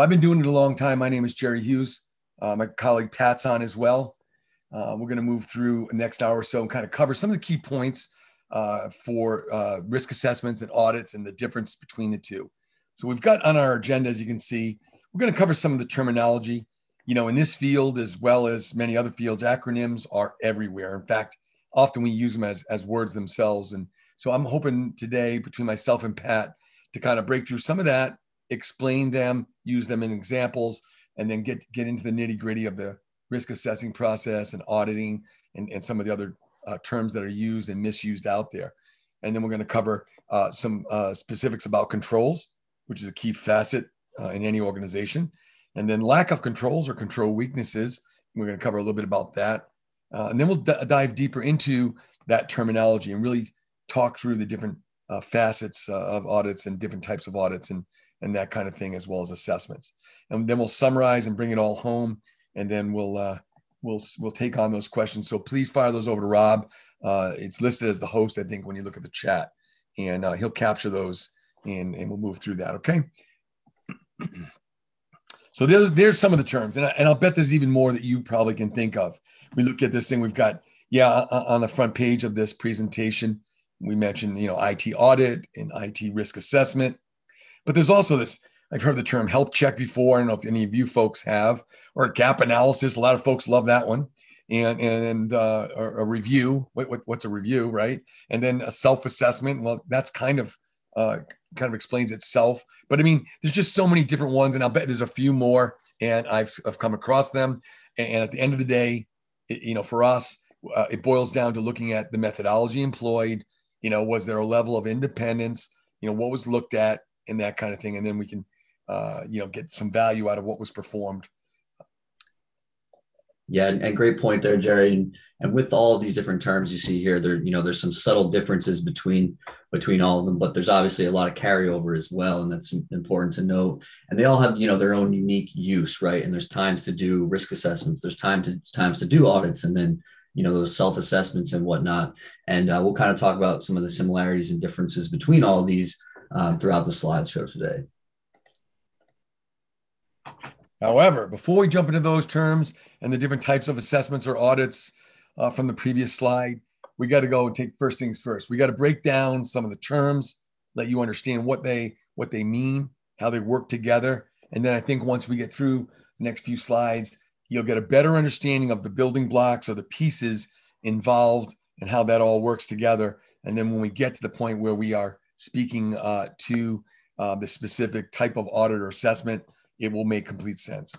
I've been doing it a long time. My name is Jerry Hughes. Uh, my colleague Pat's on as well. Uh, we're going to move through the next hour or so and kind of cover some of the key points uh, for uh, risk assessments and audits and the difference between the two. So we've got on our agenda, as you can see, we're going to cover some of the terminology. You know, in this field, as well as many other fields, acronyms are everywhere. In fact, often we use them as, as words themselves. And so I'm hoping today, between myself and Pat, to kind of break through some of that, explain them, use them in examples, and then get get into the nitty gritty of the risk assessing process and auditing and, and some of the other uh, terms that are used and misused out there. And then we're going to cover uh, some uh, specifics about controls, which is a key facet uh, in any organization. And then lack of controls or control weaknesses. We're going to cover a little bit about that. Uh, and then we'll dive deeper into that terminology and really talk through the different uh, facets of audits and different types of audits and, and that kind of thing, as well as assessments. And then we'll summarize and bring it all home and then we'll uh, we'll we'll take on those questions. So please fire those over to Rob. Uh, it's listed as the host, I think, when you look at the chat, and uh, he'll capture those and and we'll move through that. Okay. so there's there's some of the terms, and I, and I'll bet there's even more that you probably can think of. We look at this thing. We've got yeah on the front page of this presentation. We mentioned you know IT audit and IT risk assessment, but there's also this I've heard the term health check before. I don't know if any of you folks have, or gap analysis. A lot of folks love that one. And and uh, a, review. What, what, what's a review, right? And then a self assessment. Well, that's kind of uh, kind of explains itself. But I mean, there's just so many different ones, and I'll bet there's a few more. And I've I've come across them. And, and at the end of the day, it, you know, for us, uh, it boils down to looking at the methodology employed. You know, was there a level of independence? You know, what was looked at, and that kind of thing. And then we can uh, you know, get some value out of what was performed. Yeah, and, great point there, Jerry. And, and with all of these different terms you see here, there, you know, there's some subtle differences between between all of them, but there's obviously a lot of carryover as well, and that's important to note. And they all have, you know, their own unique use, right? And there's times to do risk assessments, there's time to times to do audits, and then you know those self assessments and whatnot. And uh, we'll kind of talk about some of the similarities and differences between all of these uh, throughout the slideshow today. However, before we jump into those terms and the different types of assessments or audits uh, from the previous slide, we got to go and take first things first. We got to break down some of the terms, let you understand what they what they mean, how they work together, and then I think once we get through the next few slides, you'll get a better understanding of the building blocks or the pieces involved and how that all works together. And then when we get to the point where we are speaking uh, to uh, the specific type of audit or assessment it will make complete sense.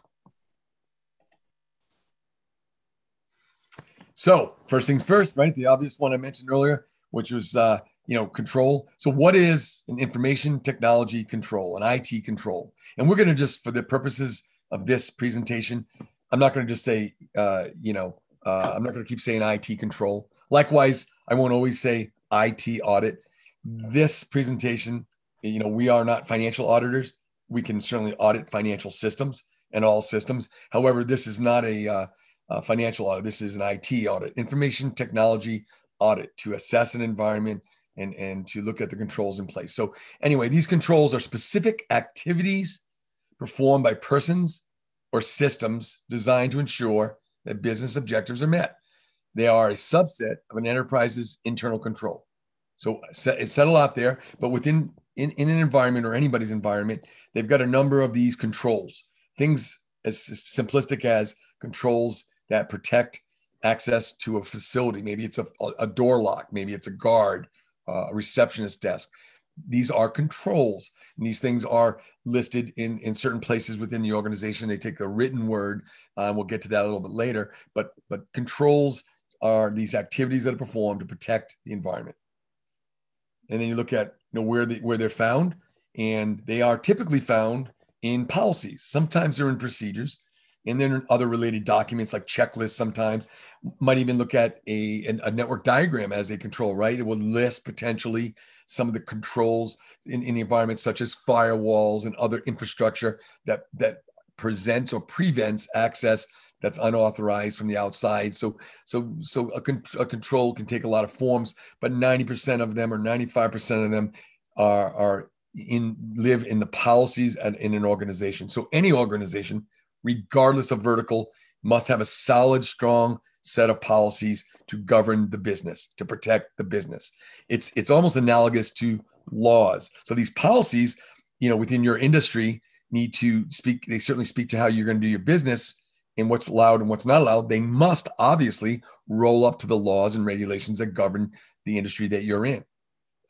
So first things first, right? The obvious one I mentioned earlier, which was uh, you know control. So what is an information technology control, an IT control? And we're going to just, for the purposes of this presentation, I'm not going to just say uh, you know uh, I'm not going to keep saying IT control. Likewise, I won't always say IT audit. This presentation, you know, we are not financial auditors we can certainly audit financial systems and all systems. However, this is not a, uh, a financial audit. This is an IT audit, information technology audit to assess an environment and, and to look at the controls in place. So anyway, these controls are specific activities performed by persons or systems designed to ensure that business objectives are met. They are a subset of an enterprise's internal control. So it's settled out there, but within in, in an environment or anybody's environment, they've got a number of these controls, things as simplistic as controls that protect access to a facility. Maybe it's a, a door lock, maybe it's a guard, uh, a receptionist desk. These are controls, and these things are listed in, in certain places within the organization. They take the written word, uh, we'll get to that a little bit later. But but controls are these activities that are performed to protect the environment. And then you look at you know where they where they're found, and they are typically found in policies. Sometimes they're in procedures, and then other related documents like checklists. Sometimes might even look at a a network diagram as a control. Right, it will list potentially some of the controls in, in the environment, such as firewalls and other infrastructure that that presents or prevents access that's unauthorized from the outside. So, so, so a, con- a control can take a lot of forms, but 90% of them or 95% of them are, are in live in the policies and in an organization. So any organization, regardless of vertical, must have a solid, strong set of policies to govern the business, to protect the business. It's it's almost analogous to laws. So these policies, you know, within your industry need to speak, they certainly speak to how you're going to do your business and what's allowed and what's not allowed. They must obviously roll up to the laws and regulations that govern the industry that you're in.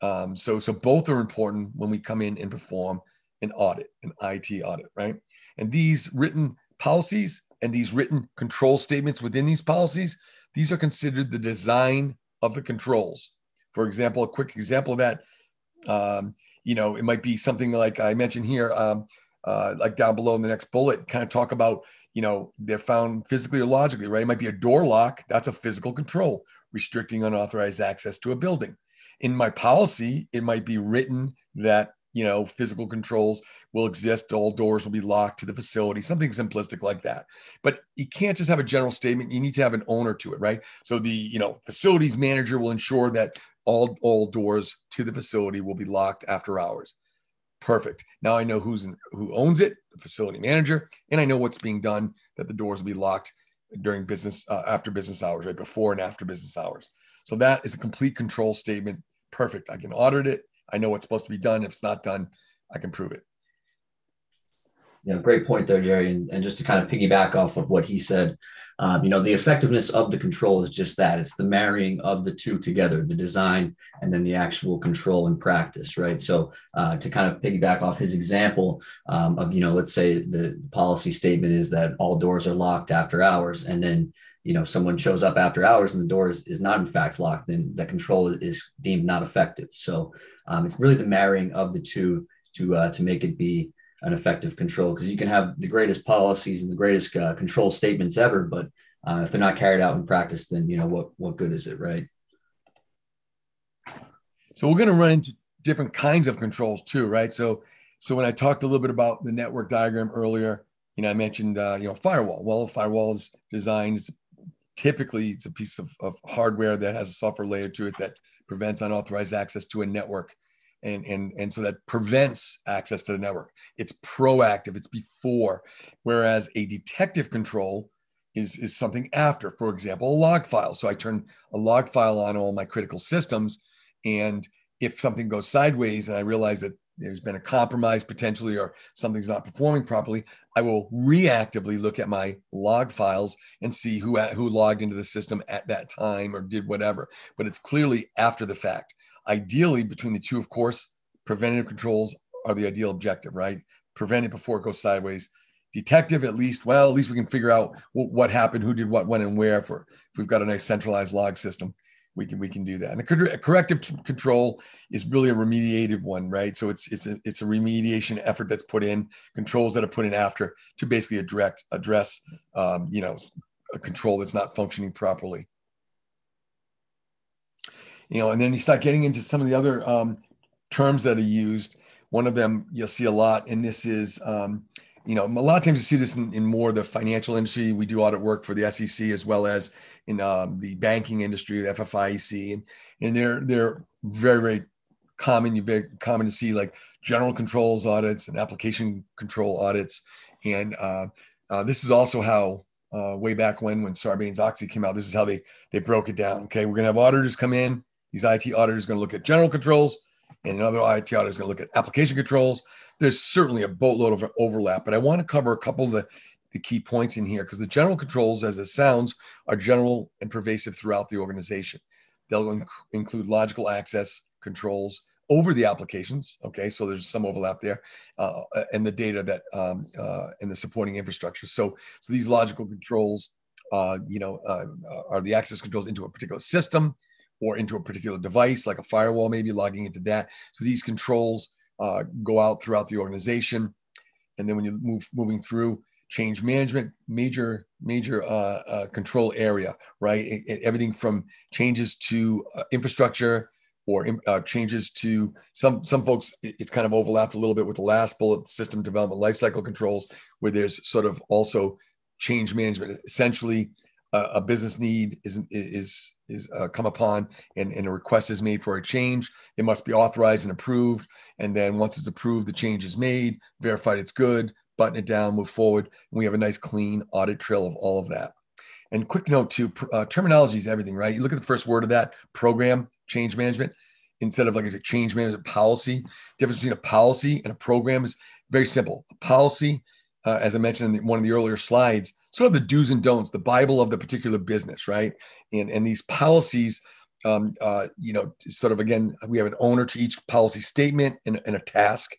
Um, so, so both are important when we come in and perform an audit, an IT audit, right? And these written policies and these written control statements within these policies, these are considered the design of the controls. For example, a quick example of that, um, you know, it might be something like I mentioned here, um, uh, like down below in the next bullet, kind of talk about, you know, they're found physically or logically, right? It might be a door lock. That's a physical control restricting unauthorized access to a building. In my policy, it might be written that you know physical controls will exist all doors will be locked to the facility something simplistic like that but you can't just have a general statement you need to have an owner to it right so the you know facilities manager will ensure that all all doors to the facility will be locked after hours perfect now i know who's in, who owns it the facility manager and i know what's being done that the doors will be locked during business uh, after business hours, right before and after business hours. So that is a complete control statement. Perfect. I can audit it. I know what's supposed to be done. If it's not done, I can prove it. Yeah, great point there, Jerry. And, and just to kind of piggyback off of what he said, um, you know, the effectiveness of the control is just that it's the marrying of the two together, the design and then the actual control in practice, right? So uh, to kind of piggyback off his example um, of, you know, let's say the, the policy statement is that all doors are locked after hours and then you know someone shows up after hours and the door is, is not in fact locked then the control is deemed not effective so um, it's really the marrying of the two to uh, to make it be an effective control because you can have the greatest policies and the greatest uh, control statements ever, but uh, if they're not carried out in practice, then you know what what good is it, right? So we're going to run into different kinds of controls too, right? So so when I talked a little bit about the network diagram earlier, you know, I mentioned uh, you know firewall. Well, firewall is designed. Typically it's a piece of, of hardware that has a software layer to it that prevents unauthorized access to a network and and and so that prevents access to the network. It's proactive it's before whereas a detective control is is something after. For example a log file. So i turn a log file on all my critical systems and if something goes sideways and i realize that there's been a compromise potentially or something's not performing properly i will reactively look at my log files and see who who logged into the system at that time or did whatever. But it's clearly after the fact Ideally, between the two, of course, preventative controls are the ideal objective, right? Prevent it before it goes sideways. Detective, at least, well, at least we can figure out what happened, who did what, when, and where. For if we've got a nice centralized log system, we can we can do that. And a, corrective control is really a remediative one, right? So it's it's a, it's a remediation effort that's put in, controls that are put in after to basically address address um, you know a control that's not functioning properly you know, and then you start getting into some of the other um, terms that are used. One of them you'll see a lot, and this is, um, you know, a lot of times you see this in, in, more the financial industry. We do audit work for the SEC as well as in um, the banking industry, the FFIEC, and and they're they're very very common. You very common to see like general controls audits and application control audits, and uh, uh, this is also how uh, way back when when Sarbanes Oxley came out. This is how they they broke it down. Okay, we're gonna have auditors come in these IT auditors are going to look at general controls, and another IT auditor is going to look at application controls. There's certainly a boatload of overlap, but I want to cover a couple of the, the key points in here because the general controls, as it sounds, are general and pervasive throughout the organization. They'll inc- include logical access controls over the applications. Okay, so there's some overlap there, uh, and the data that um, uh, and the supporting infrastructure. So, so these logical controls, uh, you know, uh, are the access controls into a particular system or into a particular device like a firewall, maybe logging into that. So these controls uh, go out throughout the organization. And then when you move moving through change management, major major uh, uh, control area, right? It, it, everything from changes to uh, infrastructure or uh, changes to some some folks. It, it's kind of overlapped a little bit with the last bullet, system development lifecycle controls, where there's sort of also change management. Essentially, a, business need is is is uh, come upon and, and a request is made for a change, it must be authorized and approved. And then once it's approved, the change is made, verified it's good, button it down, move forward. And we have a nice clean audit trail of all of that. And quick note too, uh, terminology is everything, right? You look at the first word of that program, change management, instead of like a change management policy. Difference between a policy and a program is very simple. A policy, uh, as I mentioned in one of the earlier slides, sort of the do's and don'ts, the Bible of the particular business, right? And and these policies, um, uh, you know, sort of again, we have an owner to each policy statement and, and a task.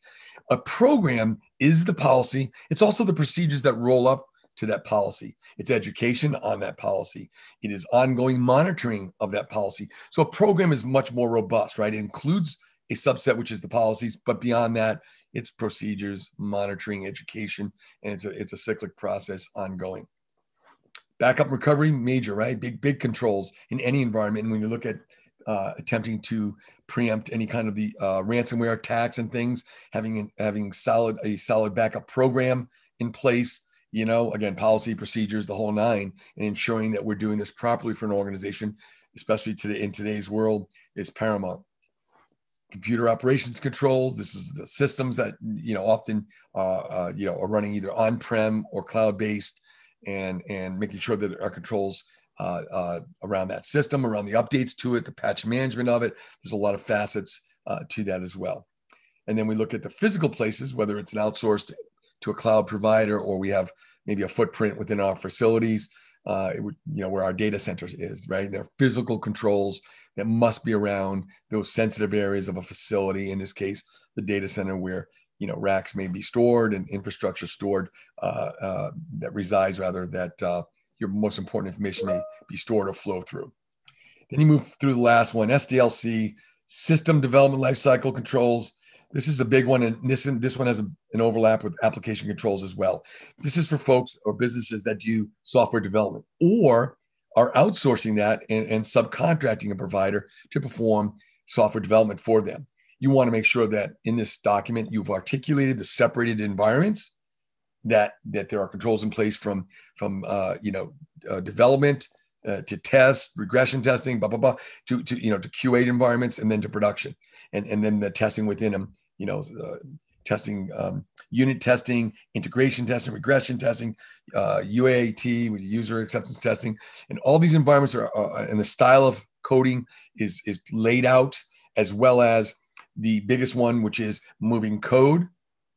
A program is the policy. It's also the procedures that roll up to that policy. It's education on that policy. It is ongoing monitoring of that policy. So a program is much more robust, right? It includes a subset, which is the policies, but beyond that, it's procedures, monitoring, education, and it's a it's a cyclic process ongoing. Backup recovery, major, right? Big big controls in any environment. And when you look at uh, attempting to preempt any kind of the uh, ransomware attacks and things, having having solid a solid backup program in place. You know, again, policy, procedures, the whole nine, and ensuring that we're doing this properly for an organization, especially today in today's world, is paramount computer operations controls. This is the systems that you know often uh, uh, you know are running either on-prem or cloud-based, and and making sure that our controls uh, uh, around that system, around the updates to it, the patch management of it. There's a lot of facets uh, to that as well. And then we look at the physical places, whether it's an outsourced to a cloud provider or we have maybe a footprint within our facilities. Uh, would, you know where our data centers is right there are physical controls that must be around those sensitive areas of a facility. In this case, the data center where you know racks may be stored and infrastructure stored uh, uh, that resides rather that uh, your most important information may be stored or flow through. Then you move through the last one, SDLC, System Development Lifecycle Controls. This is a big one, and this this one has a, an overlap with application controls as well. This is for folks or businesses that do software development or are outsourcing that and, and subcontracting a provider to perform software development for them. You want to make sure that in this document you've articulated the separated environments, that that there are controls in place from from uh, you know uh, development uh, to test, regression testing, blah blah blah, to to you know to QA environments and then to production, and and then the testing within them, you know, uh, testing, um, unit testing, integration testing, regression testing, uh, UAT with user acceptance testing, and all these environments are, and the style of coding is is laid out as well as the biggest one, which is moving code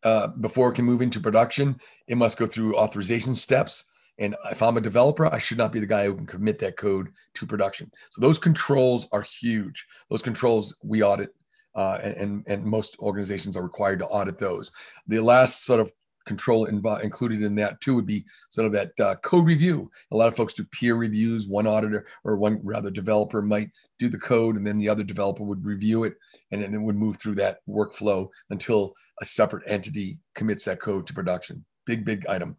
uh, before it can move into production. It must go through authorization steps. And if I'm a developer, I should not be the guy who can commit that code to production. So those controls are huge. Those controls we audit uh, and, and most organizations are required to audit those. The last sort of control included in that too would be sort of that uh, code review. A lot of folks do peer reviews. One auditor or one rather developer might do the code, and then the other developer would review it, and then would move through that workflow until a separate entity commits that code to production. Big, big item.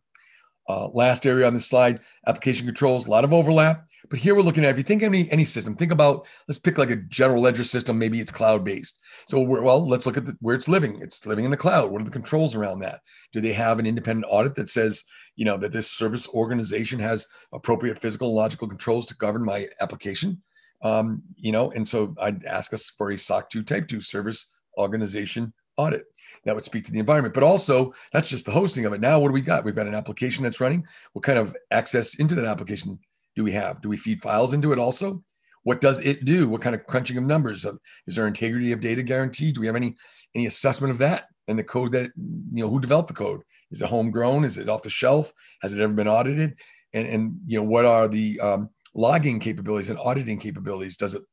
Uh, last area on this slide, application controls, a lot of overlap. But here we're looking at if you think any any system, think about let's pick like a general ledger system. Maybe it's cloud based. So well, let's look at the, where it's living. It's living in the cloud. What are the controls around that? Do they have an independent audit that says you know that this service organization has appropriate physical and logical controls to govern my application? Um, you know, and so I'd ask us for a SOC 2 Type 2 service organization audit that would speak to the environment. But also, that's just the hosting of it. Now, what do we got? We've got an application that's running. What kind of access into that application do we have? Do we feed files into it also? What does it do? What kind of crunching of numbers? Is there integrity of data guaranteed? Do we have any any assessment of that? And the code that you know who developed the code? Is it homegrown? Is it off the shelf? Has it ever been audited? And and you know what are the um, logging capabilities and auditing capabilities? Does it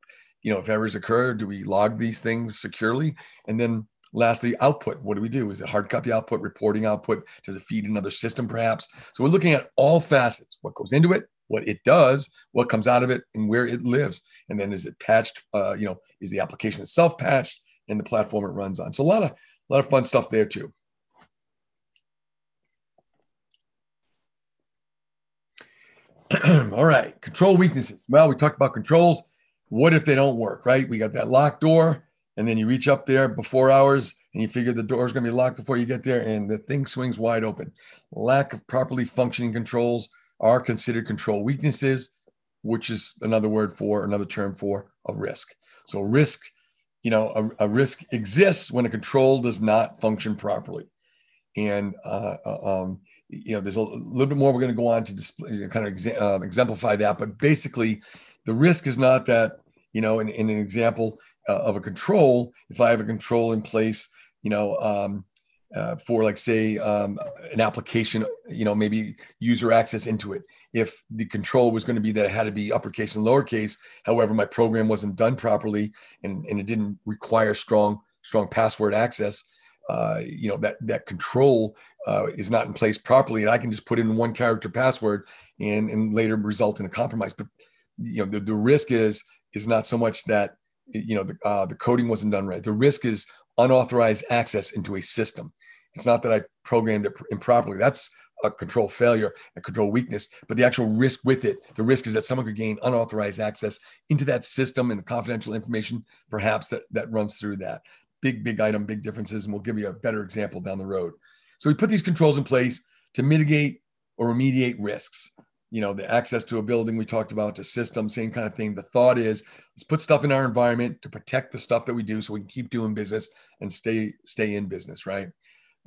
you know if errors occur, do we log these things securely? And then Lastly, output. What do we do? Is it hard copy output, reporting output? Does it feed another system perhaps? So we're looking at all facets what goes into it, what it does, what comes out of it, and where it lives. And then is it patched? Uh, you know, is the application itself patched and the platform it runs on? So a lot of a lot of fun stuff there too. all right, control weaknesses. Well, we talked about controls. What if they don't work, right? We got that locked door and then you reach up there before hours and you figure the door's going to be locked before you get there and the thing swings wide open lack of properly functioning controls are considered control weaknesses, which is another word for another term for a risk. So risk, you know, a, a risk exists when a control does not function properly. And uh, uh um, you know, there's a little bit more we're going to go on to display, kind of exa- uh, exemplify that. But basically, the risk is not that, you know, in, in an example uh, of a control, if I have a control in place, you know, um, uh, for like say um, an application, you know, maybe user access into it. If the control was going to be that it had to be uppercase and lowercase, however, my program wasn't done properly and, and it didn't require strong strong password access, uh, you know that that control uh, is not in place properly, and I can just put in one character password and and later result in a compromise. But you know the, the risk is is not so much that you know the uh, the coding wasn't done right. The risk is unauthorized access into a system. It's not that I programmed it improperly. That's a control failure, a control weakness, but the actual risk with it, the risk is that someone could gain unauthorized access into that system and the confidential information, perhaps that, that runs through that big, big item, big differences, and we'll give you a better example down the road. So we put these controls in place to mitigate or remediate risks. You know, the access to a building we talked about, to system, same kind of thing. The thought is let's put stuff in our environment to protect the stuff that we do so we can keep doing business and stay stay in business, right?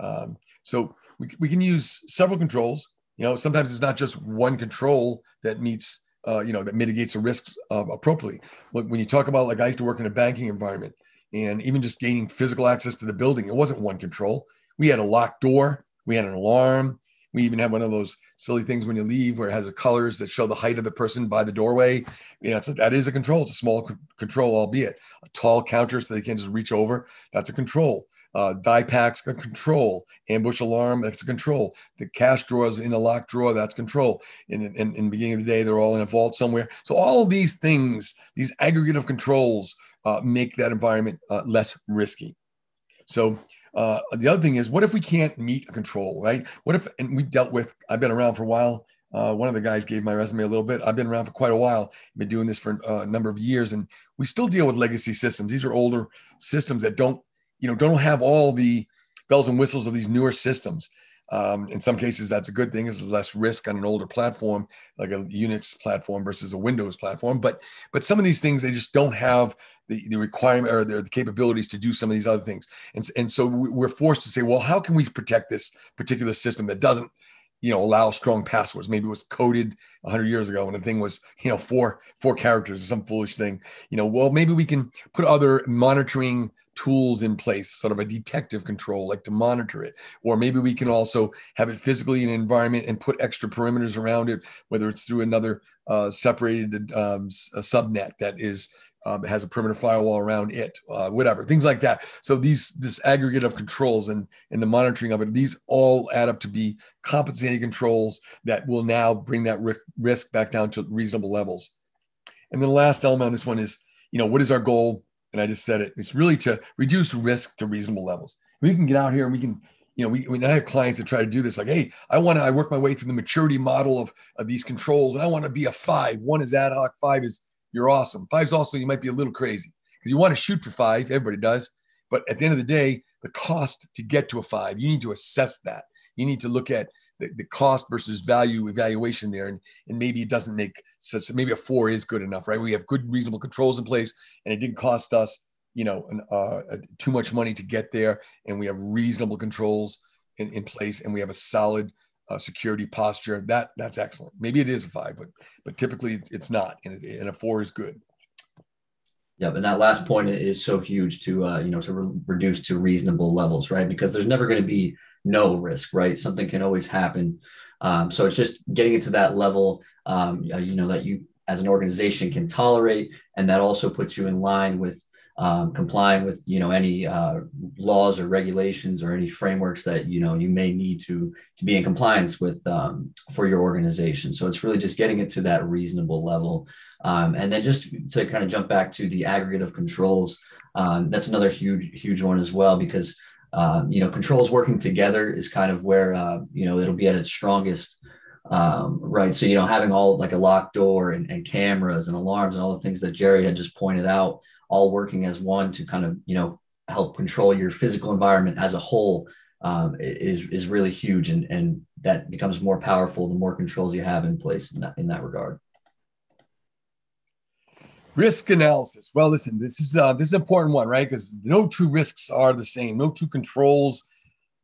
Um, so we, we can use several controls. You know, sometimes it's not just one control that meets, uh, you know, that mitigates a risk uh, appropriately. But when you talk about, like I used to work in a banking environment, and even just gaining physical access to the building. It wasn't one control. We had a locked door, we had an alarm. We even have one of those silly things when you leave where it has the colors that show the height of the person by the doorway. You know, it's a, that is a control. It's a small c- control, albeit a tall counter so they can't just reach over. That's a control. Uh, dye packs a control. Ambush alarm, that's a control. The cash drawers in a locked drawer, that's control. In, in, in the beginning of the day, they're all in a vault somewhere. So all of these things, these aggregate of controls uh, make that environment uh, less risky. So uh, the other thing is, what if we can't meet a control, right? What if, and we dealt with, I've been around for a while. Uh, one of the guys gave my resume a little bit. I've been around for quite a while. Been doing this for uh, a number of years, and we still deal with legacy systems. These are older systems that don't, you know, don't have all the bells and whistles of these newer systems. Um, in some cases, that's a good thing. There's less risk on an older platform, like a Unix platform versus a Windows platform. But but some of these things they just don't have the, the requirement or the, the capabilities to do some of these other things. And, and so we're forced to say, well, how can we protect this particular system that doesn't, you know, allow strong passwords? Maybe it was coded 100 years ago and the thing was, you know, four four characters or some foolish thing. You know, well, maybe we can put other monitoring tools in place, sort of a detective control, like to monitor it. Or maybe we can also have it physically in an environment and put extra perimeters around it, whether it's through another uh, separated um, subnet that is um, has a perimeter firewall around it, uh, whatever, things like that. So these this aggregate of controls and and the monitoring of it, these all add up to be compensating controls that will now bring that risk, risk back down to reasonable levels. And then the last element on this one is, you know, what is our goal? And I just said it. It's really to reduce risk to reasonable levels. We can get out here and we can you know, we, we I have clients that try to do this, like, hey, I want to, I work my way through the maturity model of, of these controls, and I want to be a five. One is ad hoc, five is you're awesome. Five's also you might be a little crazy because you want to shoot for five. Everybody does, but at the end of the day, the cost to get to a five, you need to assess that. You need to look at the, the cost versus value evaluation there, and and maybe it doesn't make such. Maybe a four is good enough, right? We have good, reasonable controls in place, and it didn't cost us, you know, an, uh, too much money to get there, and we have reasonable controls in, in place, and we have a solid uh, security posture. That that's excellent. Maybe it is a five, but but typically it's not, and, and a four is good. Yeah, and that last point is so huge to uh, you know to re- reduce to reasonable levels, right? Because there's never going to be no risk, right? Something can always happen. Um, so it's just getting it to that level, um, you know, that you as an organization can tolerate, and that also puts you in line with um, complying with you know any uh, laws or regulations or any frameworks that you know you may need to to be in compliance with um, for your organization. So it's really just getting it to that reasonable level, um, and then just to kind of jump back to the aggregate of controls. Um, that's another huge huge one as well because um, you know controls working together is kind of where uh, you know it'll be at its strongest. Um, right. So, you know, having all like a locked door and, and cameras and alarms and all the things that Jerry had just pointed out, all working as one to kind of you know help control your physical environment as a whole um, is is really huge, and and that becomes more powerful the more controls you have in place in that in that regard. Risk analysis. Well, listen, this is uh, this is an important one, right? Because no two risks are the same. No two controls,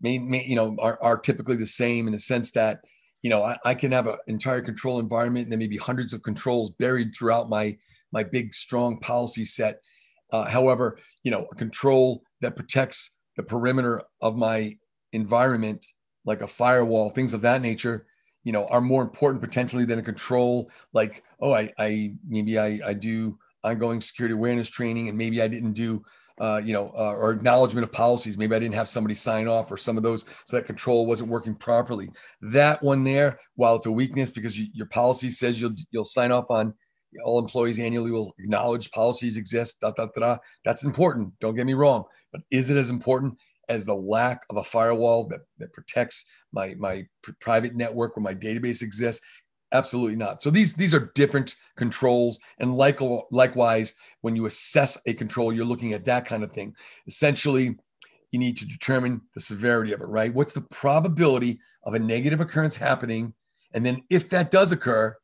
may, may you know, are, are typically the same in the sense that you know I, I can have an entire control environment and there may be hundreds of controls buried throughout my my big strong policy set. Uh, however, you know, a control that protects the perimeter of my environment, like a firewall, things of that nature, you know, are more important potentially than a control. Like, oh, I, I maybe I, I do ongoing security awareness training, and maybe I didn't do, uh, you know, uh, or acknowledgement of policies. Maybe I didn't have somebody sign off, or some of those, so that control wasn't working properly. That one there, while it's a weakness because you, your policy says you'll you'll sign off on all employees annually will acknowledge policies exist. Da, da, da, da. That's important. Don't get me wrong, but is it as important as the lack of a firewall that, that protects my my private network where my database exists absolutely not so these these are different controls and like likewise when you assess a control you're looking at that kind of thing essentially you need to determine the severity of it right what's the probability of a negative occurrence happening and then if that does occur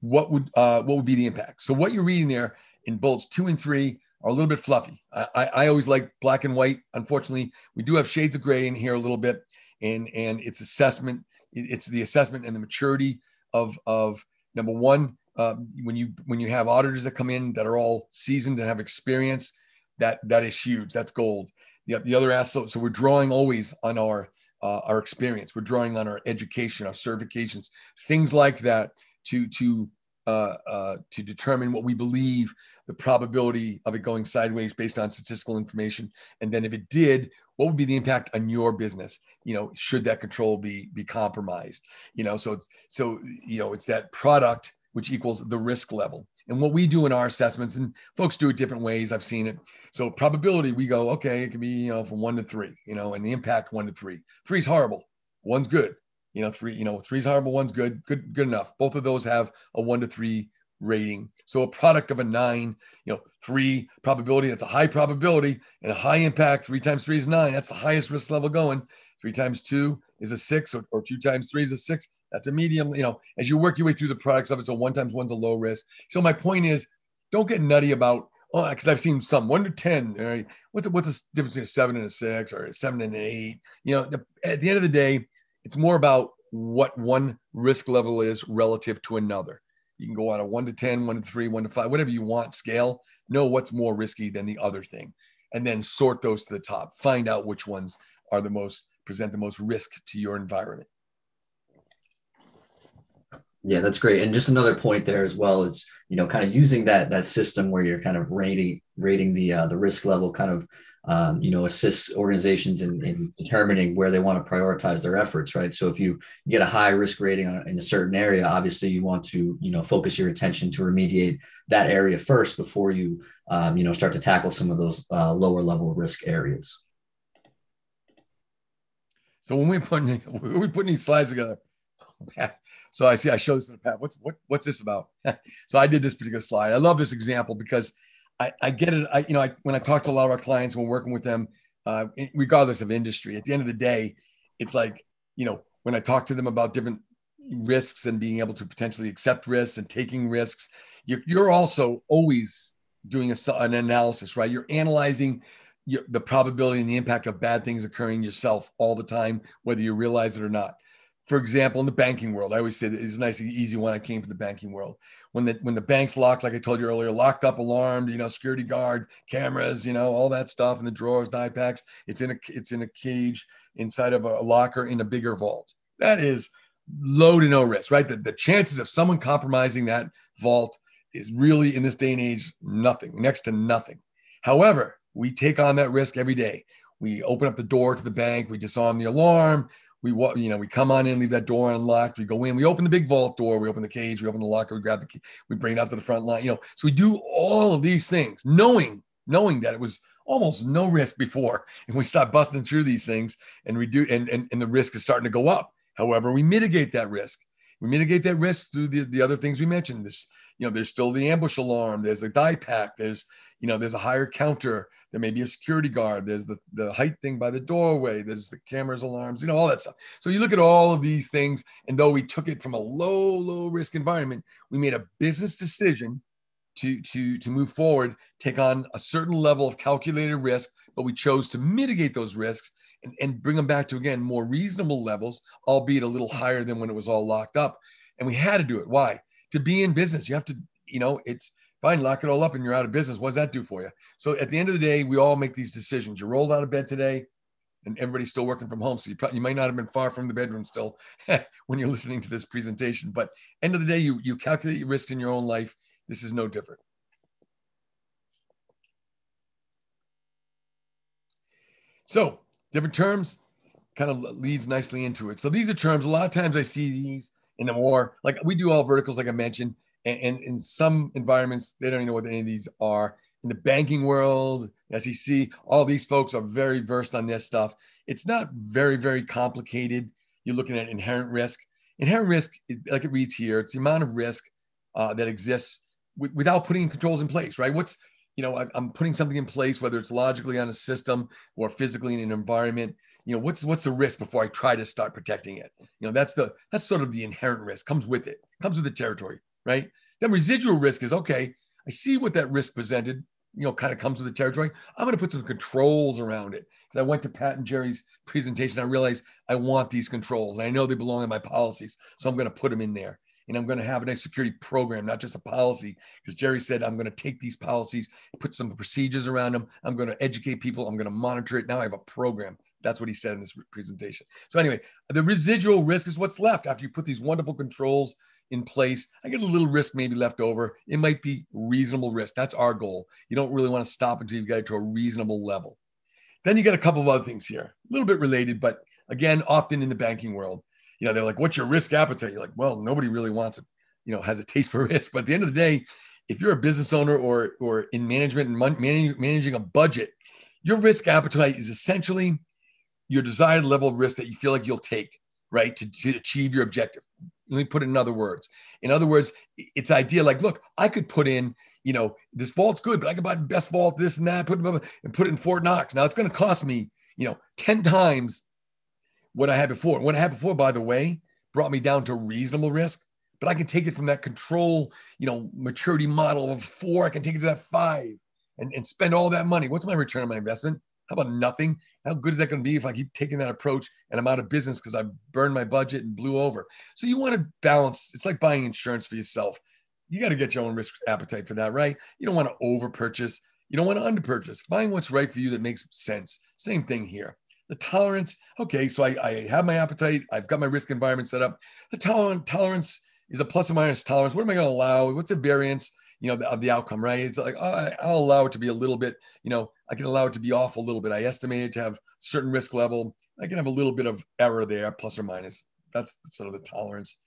what would uh, what would be the impact so what you're reading there in bullets two and three are a little bit fluffy. I, I always like black and white. Unfortunately, we do have shades of gray in here a little bit, and and it's assessment. It's the assessment and the maturity of of number one. Uh, when you when you have auditors that come in that are all seasoned and have experience, that that is huge. That's gold. The, the other aspect. So, so we're drawing always on our uh, our experience. We're drawing on our education, our certifications, things like that to to uh, uh, to determine what we believe the probability of it going sideways based on statistical information and then if it did what would be the impact on your business you know should that control be be compromised? You know so so you know it's that product which equals the risk level. And what we do in our assessments and folks do it different ways i've seen it. So probability we go okay it can be you know from one to three you know and the impact one to three. Three is horrible. One's good. You know three you know three's horrible one's good good good enough. Both of those have a one to three rating. So a product of a nine, you know, three probability, that's a high probability and a high impact. Three times three is nine. That's the highest risk level going. Three times two is a six, or, or two times three is a six. That's a medium, you know, as you work your way through the products of it. So one times one's a low risk. So my point is don't get nutty about oh, because I've seen some one to 10. Right? What's what's the difference between a seven and a six or a seven and an eight? You know, the, at the end of the day, it's more about what one risk level is relative to another. You can go on a one to 10, one to three, one to five, whatever you want scale. Know what's more risky than the other thing. And then sort those to the top. Find out which ones are the most, present the most risk to your environment. Yeah, that's great. And just another point there as well is, you know, kind of using that that system where you're kind of rating rating the uh, the risk level kind of um, you know, assist organizations in, in, determining where they want to prioritize their efforts, right? So if you get a high risk rating in a certain area, obviously you want to, you know, focus your attention to remediate that area first before you, um, you know, start to tackle some of those uh, lower level risk areas. So when we put we putting these slides together, so I see I showed this in the past. What's what what's this about? so I did this particular slide. I love this example because I, get it. I, you know, I, when I talk to a lot of our clients, when working with them, uh, regardless of industry, at the end of the day, it's like, you know, when I talk to them about different risks and being able to potentially accept risks and taking risks, you're, you're also always doing a, an analysis, right? You're analyzing your, the probability and the impact of bad things occurring yourself all the time, whether you realize it or not for example, in the banking world, I always say it's a nice, easy one. I came to the banking world when the when the bank's locked, like I told you earlier, locked up, alarmed, you know, security guard, cameras, you know, all that stuff in the drawers, dye packs. It's in a it's in a cage inside of a locker in a bigger vault. That is low to no risk, right? The, the chances of someone compromising that vault is really in this day and age nothing, next to nothing. However, we take on that risk every day. We open up the door to the bank, we disarm the alarm, we you know we come on in leave that door unlocked we go in we open the big vault door we open the cage we open the locker we grab the key we bring it out to the front line you know. So we do all of these things knowing knowing that it was almost no risk before and we start busting through these things and we do and, and and the risk is starting to go up. However we mitigate that risk. We mitigate that risk through the, the other things we mentioned this you know, there's still the ambush alarm, there's a dye pack, there's, you know, there's a higher counter, there may be a security guard, there's the, the height thing by the doorway, there's the cameras, alarms, you know, all that stuff. So you look at all of these things, and though we took it from a low, low risk environment, we made a business decision to to to move forward, take on a certain level of calculated risk, but we chose to mitigate those risks and, and bring them back to again more reasonable levels, albeit a little higher than when it was all locked up. And we had to do it. Why? To be in business, you have to, you know, it's fine, lock it all up and you're out of business. What does that do for you? So at the end of the day, we all make these decisions. You rolled out of bed today and everybody's still working from home. So you, probably, you might not have been far from the bedroom still when you're listening to this presentation. But end of the day, you, you calculate your risk in your own life. This is no different. So different terms kind of leads nicely into it. So these are terms. A lot of times I see these in the more like we do all verticals, like I mentioned, and, and in some environments they don't even know what any of these are. In the banking world, SEC, all these folks are very versed on this stuff. It's not very very complicated. You're looking at inherent risk. Inherent risk, like it reads here, it's the amount of risk uh, that exists w- without putting controls in place, right? What's you know, I, I'm putting something in place, whether it's logically on a system or physically in an environment. You know, what's what's the risk before I try to start protecting it? You know, that's the that's sort of the inherent risk comes with it, comes with the territory, right? Then residual risk is okay. I see what that risk presented. You know, kind of comes with the territory. I'm going to put some controls around it. Because I went to Pat and Jerry's presentation, I realized I want these controls. And I know they belong in my policies, so I'm going to put them in there and I'm going to have a nice security program, not just a policy. Because Jerry said, I'm going to take these policies, put some procedures around them. I'm going to educate people. I'm going to monitor it. Now I have a program. That's what he said in this presentation. So, anyway, the residual risk is what's left after you put these wonderful controls in place. I get a little risk maybe left over. It might be reasonable risk. That's our goal. You don't really want to stop until you get it to a reasonable level. Then you get a couple of other things here, a little bit related, but again, often in the banking world you know, they're like, what's your risk appetite? You're like, well, nobody really wants it, you know, has a taste for risk. But at the end of the day, if you're a business owner or or in management and managing, managing a budget, your risk appetite is essentially your desired level of risk that you feel like you'll take, right, to, to achieve your objective. Let me put it in other words. In other words, it's idea like, look, I could put in, you know, this vault's good, but I could buy the best vault, this and that, put it and put it in Fort Knox. Now it's going to cost me, you know, 10 times what I had before. What I had before, by the way, brought me down to reasonable risk, but I can take it from that control, you know, maturity model of four. I can take it to that five and, and spend all that money. What's my return on my investment? How about nothing? How good is that going to be if I keep taking that approach and I'm out of business because I burned my budget and blew over? So you want to balance. It's like buying insurance for yourself. You got to get your own risk appetite for that, right? You don't want to over purchase. You don't want to under purchase. Find what's right for you that makes sense. Same thing here the tolerance. Okay, so I, I have my appetite. I've got my risk environment set up. The tolerance tolerance is a plus or minus tolerance. What am I going to allow? What's the variance? You know, of the outcome, right? It's like oh, I'll allow it to be a little bit. You know, I can allow it to be off a little bit. I estimate it to have certain risk level. I can have a little bit of error there, plus or minus. That's sort of the tolerance.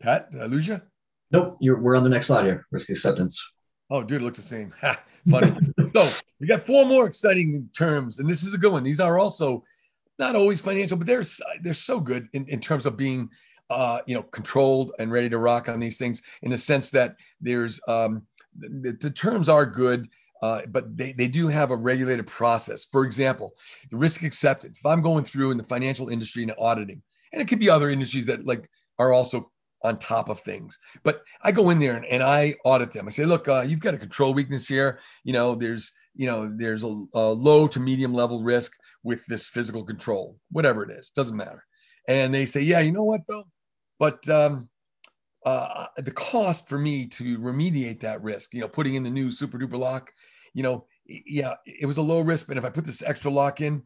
Pat, did I lose you? Nope, you're, we're on the next slide here. Risk acceptance. Oh, dude, it looks the same. Funny. so we got four more exciting terms, and this is a good one. These are also not always financial, but they're they're so good in, in terms of being uh, you know controlled and ready to rock on these things in the sense that there's um, the, the terms are good. Uh, but they, they do have a regulated process. For example, the risk acceptance. If I'm going through in the financial industry and auditing, and it could be other industries that like are also on top of things. But I go in there and, and I audit them. I say, look, uh, you've got a control weakness here. You know, there's you know there's a, a, low to medium level risk with this physical control, whatever it is, doesn't matter. And they say, yeah, you know what though, but um, uh, the cost for me to remediate that risk, you know, putting in the new super duper lock, you know, yeah, it was a low risk, but if I put this extra lock in,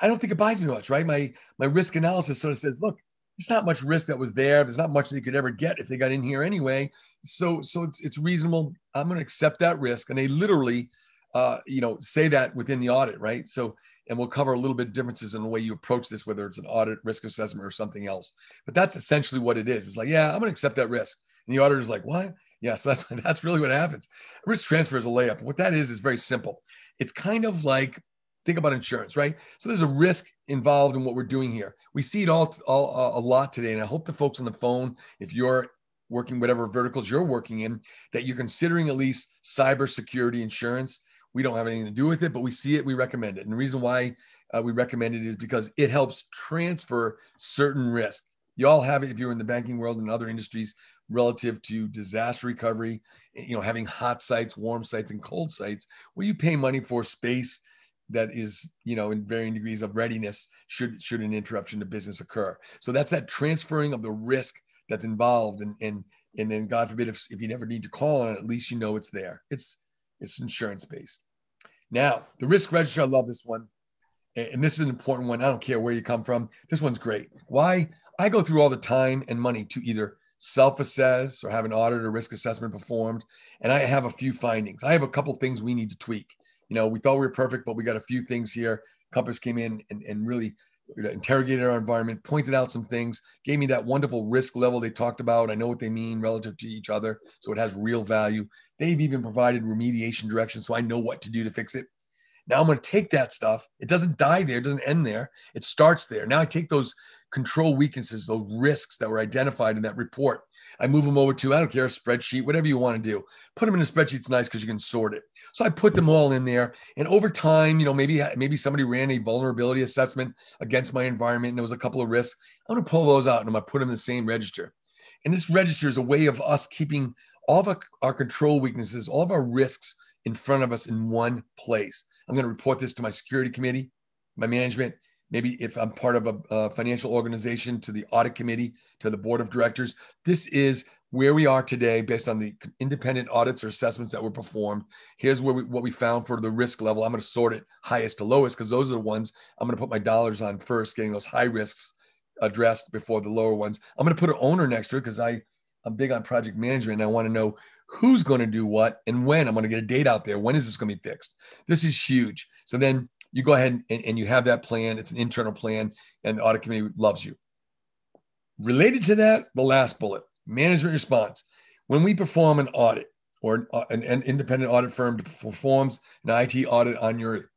I don't think it buys me much, right? My my risk analysis sort of says, look, there's not much risk that was there. There's not much they could ever get if they got in here anyway. So so it's it's reasonable. I'm going to accept that risk, and they literally, uh, you know, say that within the audit, right? So and we'll cover a little bit of differences in the way you approach this, whether it's an audit risk assessment or something else. But that's essentially what it is. It's like, yeah, I'm going to accept that risk, and the auditor's like, what? Yeah, so that's that's really what happens. Risk transfer is a layup. What that is is very simple. It's kind of like think about insurance, right? So there's a risk involved in what we're doing here. We see it all, all a lot today, and I hope the folks on the phone, if you're working whatever verticals you're working in, that you're considering at least cybersecurity insurance. We don't have anything to do with it, but we see it, we recommend it. And the reason why uh, we recommend it is because it helps transfer certain risk. You all have it if you're in the banking world and other industries relative to disaster recovery, you know, having hot sites, warm sites, and cold sites where you pay money for space that is, you know, in varying degrees of readiness should should an interruption to business occur. So that's that transferring of the risk that's involved, and and and then God forbid if, if you never need to call on it, at least you know it's there. It's it's insurance based. Now the risk register, I love this one, and this is an important one. I don't care where you come from. This one's great. Why? I go through all the time and money to either self-assess or have an audit or risk assessment performed, and I have a few findings. I have a couple things we need to tweak you know, we thought we were perfect, but we got a few things here. Compass came in and, and really interrogated our environment, pointed out some things, gave me that wonderful risk level they talked about. I know what they mean relative to each other, so it has real value. They've even provided remediation directions, so I know what to do to fix it. Now I'm going to take that stuff. It doesn't die there, it doesn't end there. It starts there. Now I take those control weaknesses, those risks that were identified in that report. I move them over to, I don't care, spreadsheet, whatever you want to do. Put them in a spreadsheet. It's nice because you can sort it. So I put them all in there. And over time, you know, maybe maybe somebody ran a vulnerability assessment against my environment and there was a couple of risks. I'm going to pull those out and I'm going to put them in the same register. And this register is a way of us keeping all of our, our control weaknesses, all of our risks in front of us in one place. I'm going to report this to my security committee, my management, maybe if I'm part of a, a, financial organization, to the audit committee, to the board of directors. This is where we are today based on the independent audits or assessments that were performed. Here's where we, what we found for the risk level. I'm going to sort it highest to lowest because those are the ones I'm going to put my dollars on first, getting those high risks addressed before the lower ones. I'm going to put an owner next to it because I I'm big on project management and I want to know who's going to do what and when. I'm going to get a date out there. When is this going to be fixed? This is huge. So then you go ahead and, and you have that plan. It's an internal plan, and the audit committee loves you. Related to that, the last bullet management response. When we perform an audit or an, uh, an independent audit firm performs an IT audit on your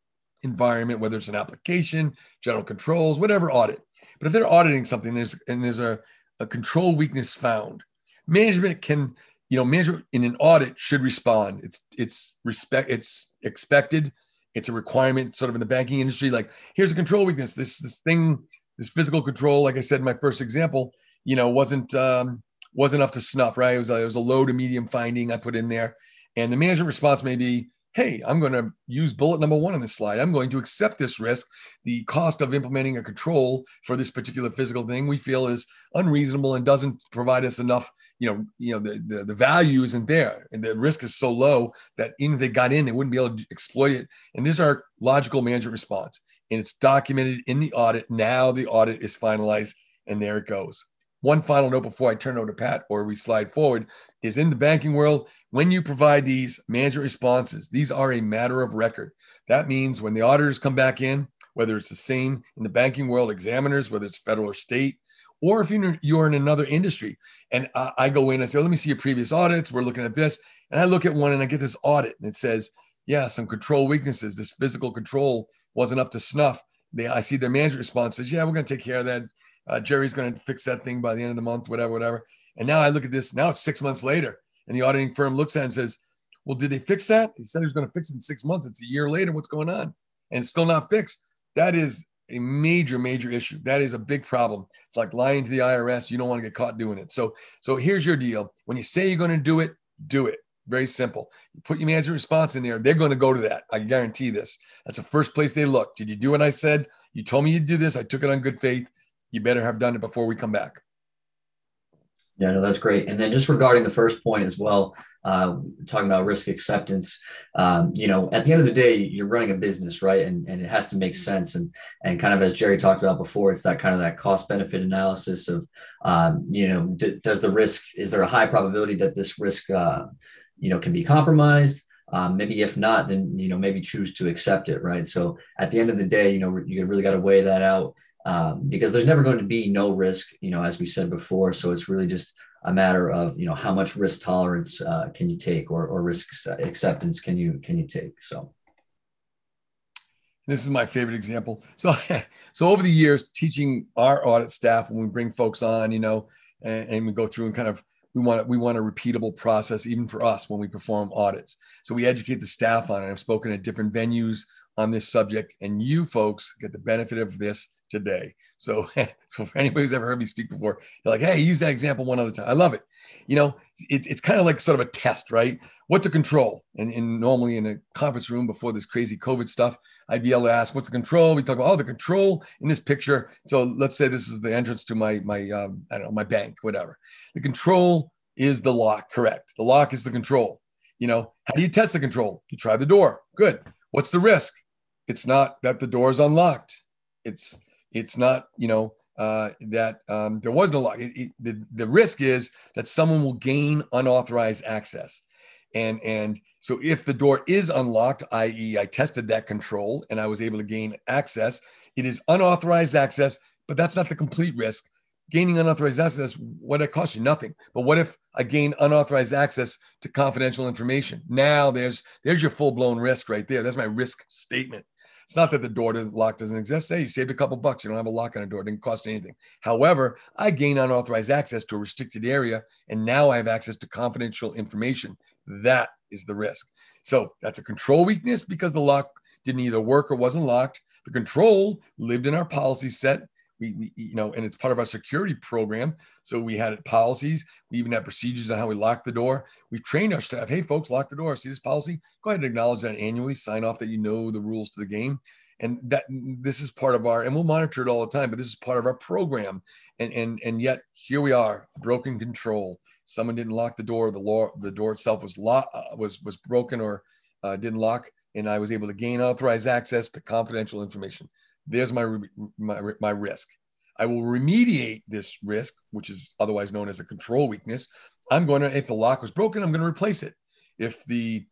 environment, whether it's an application, general controls, whatever audit. But if they're auditing something there's, and there's a, a control weakness found, management can, you know, management in an audit should respond. It's it's respect, it's expected it's a requirement sort of in the banking industry. Like, here's a control weakness. This this thing, this physical control, like I said in my first example, you know, wasn't um, wasn't up to snuff, right? It was a, it was a low to medium finding I put in there, and the management response may be, hey, I'm going to use bullet number one on this slide. I'm going to accept this risk. The cost of implementing a control for this particular physical thing we feel is unreasonable and doesn't provide us enough you know, you know, the, the, the value isn't there and the risk is so low that even if they got in, they wouldn't be able to exploit it. And these are logical management response. And it's documented in the audit. Now the audit is finalized and there it goes. One final note before I turn over to Pat or we slide forward is in the banking world, when you provide these management responses, these are a matter of record. That means when the auditors come back in, whether it's the same in the banking world, examiners, whether it's federal or state, or if you're, you're in another industry and I, go in and say, let me see your previous audits. We're looking at this. And I look at one and I get this audit and it says, yeah, some control weaknesses. This physical control wasn't up to snuff. They, I see their management response says, yeah, we're going to take care of that. Uh, Jerry's going to fix that thing by the end of the month, whatever, whatever. And now I look at this. Now it's six months later, and the auditing firm looks at it and says, "Well, did they fix that? He said he was going to fix it in six months. It's a year later. What's going on? And still not fixed. That is a major, major issue. That is a big problem. It's like lying to the IRS. You don't want to get caught doing it. So, so here's your deal. When you say you're going to do it, do it. Very simple. You put your management response in there. They're going to go to that. I guarantee this. That's the first place they look. Did you do what I said? You told me you'd do this. I took it on good faith. You better have done it before we come back. Yeah, no, that's great. And then just regarding the first point as well, uh, talking about risk acceptance, um, you know, at the end of the day, you're running a business, right? And, and it has to make sense. And, and kind of as Jerry talked about before, it's that kind of that cost benefit analysis of, um, you know, d- does the risk, is there a high probability that this risk, uh, you know, can be compromised? Um, maybe if not, then, you know, maybe choose to accept it, right? So at the end of the day, you know, you really got to weigh that out um, because there's never going to be no risk, you know, as we said before. So it's really just a matter of, you know, how much risk tolerance uh, can you take or, or risk acceptance can you can you take? So. This is my favorite example. So, so over the years, teaching our audit staff when we bring folks on, you know, and, and we go through and kind of we want we want a repeatable process even for us when we perform audits. So we educate the staff on it. I've spoken at different venues on this subject, and you folks get the benefit of this today. So, so for anybody who's ever heard me speak before, they're like, "Hey, use that example one other time." I love it. You know, it's it's kind of like sort of a test, right? What's a control? And, and normally in a conference room before this crazy COVID stuff, I'd be able to ask, "What's the control?" We talk about, "Oh, the control in this picture." So let's say this is the entrance to my my um, I don't know my bank, whatever. The control is the lock. Correct. The lock is the control. You know, how do you test the control? You try the door. Good. What's the risk? It's not that the door is unlocked. It's it's not you know uh, that um, there was no lock. It, it, the, the risk is that someone will gain unauthorized access. And, and so if the door is unlocked, i.e., I tested that control and I was able to gain access, it is unauthorized access, but that's not the complete risk. Gaining unauthorized access, what it cost you? Nothing. But what if I gain unauthorized access to confidential information? Now there's there's your full blown risk right there. That's my risk statement. It's not that the door doesn't lock doesn't exist. Hey, you saved a couple bucks. You don't have a lock on a door. It didn't cost anything. However, I gain unauthorized access to a restricted area, and now I have access to confidential information. That is the risk. So that's a control weakness because the lock didn't either work or wasn't locked. The control lived in our policy set we, we, you know, and it's part of our security program. So we had policies. We even had procedures on how we lock the door. We trained our staff. Hey, folks, lock the door. See this policy? Go ahead and acknowledge that annually. Sign off that you know the rules to the game. And that this is part of our, and we'll monitor it all the time. But this is part of our program. And and and yet here we are, broken control. Someone didn't lock the door. The law, the door itself was lock, uh, was was broken or uh, didn't lock, and I was able to gain authorized access to confidential information. There's my, my, my risk. I will remediate this risk, which is otherwise known as a control weakness. I'm going to, if the lock was broken, I'm going to replace it. If the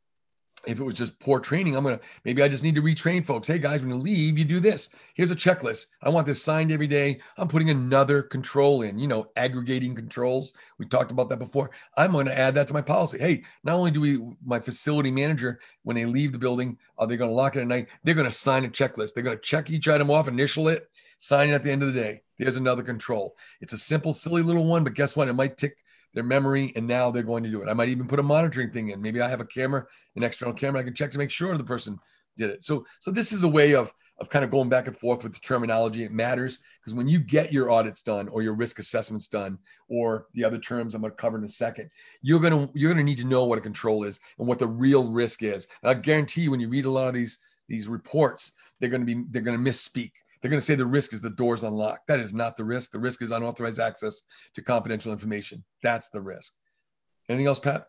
if it was just poor training, I'm gonna maybe I just need to retrain folks. Hey guys, when you leave, you do this. Here's a checklist. I want this signed every day. I'm putting another control in, you know, aggregating controls. We talked about that before. I'm going to add that to my policy. Hey, not only do we my facility manager, when they leave the building, are they going to lock it at night? They're going to sign a checklist. They're going to check each item off, initial it, sign it at the end of the day. There's another control. It's a simple, silly little one, but guess what? It might tick their memory, and now they're going to do it. I might even put a monitoring thing in. Maybe I have a camera, an external camera I can check to make sure the person did it. So, so this is a way of of kind of going back and forth with the terminology. It matters because when you get your audits done or your risk assessments done, or the other terms I'm going to cover in a second, you're going to you're going to need to know what a control is and what the real risk is. And I guarantee you, when you read a lot of these these reports, they're going to be they're going to misspeak. They're going to say the risk is the door's unlocked. That is not the risk. The risk is unauthorized access to confidential information. That's the risk. Anything else, Pat?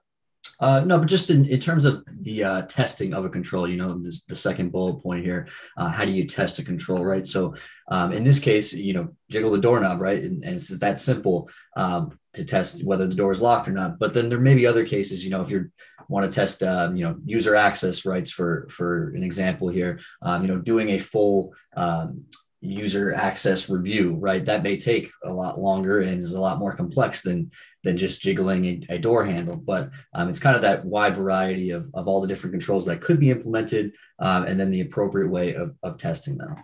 Uh, no, but just in, in terms of the uh, testing of a control, you know, this, the second bullet point here, uh, how do you test a control, right? So um, in this case, you know, jiggle the doorknob, right? And, and it's just that simple um, to test whether the door is locked or not. But then there may be other cases, you know, if you want to test, um, you know, user access rights for for an example here, um, you know, doing a full um, user access review, right? That may take a lot longer and is a lot more complex than than just jiggling a, door handle. But um, it's kind of that wide variety of, of all the different controls that could be implemented um, and then the appropriate way of, of testing them.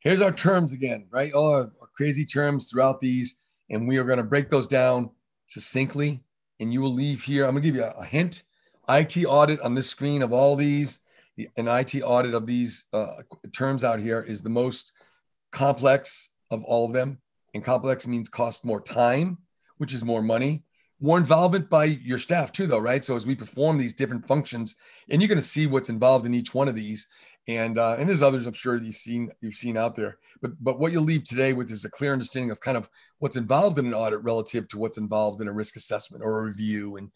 Here's our terms again, right? All our, our crazy terms throughout these. And we are going to break those down succinctly. And you will leave here. I'm going to give you a, a hint. IT audit on this screen of all these an IT audit of these uh, terms out here is the most complex of all of them. And complex means cost more time, which is more money. More involvement by your staff too, though, right? So as we perform these different functions, and you're going to see what's involved in each one of these, and uh, and there's others I'm sure you've seen you've seen out there. But but what you'll leave today with is a clear understanding of kind of what's involved in an audit relative to what's involved in a risk assessment or a review, and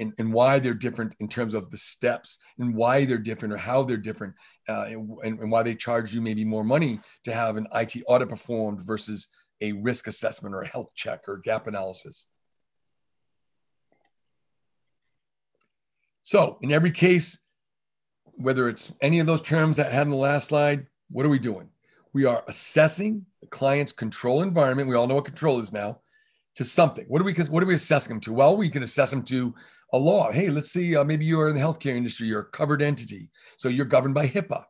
and, and why they're different in terms of the steps and why they're different or how they're different uh, and, and why they charge you maybe more money to have an IT audit performed versus a risk assessment or a health check or gap analysis. So in every case, whether it's any of those terms that I had in the last slide, what are we doing? We are assessing the client's control environment. We all know what control is now to something. What do we what do we assess them to? Well, we can assess them to a law. Hey, let's see, uh, maybe you are in the healthcare industry, you're a covered entity. So you're governed by HIPAA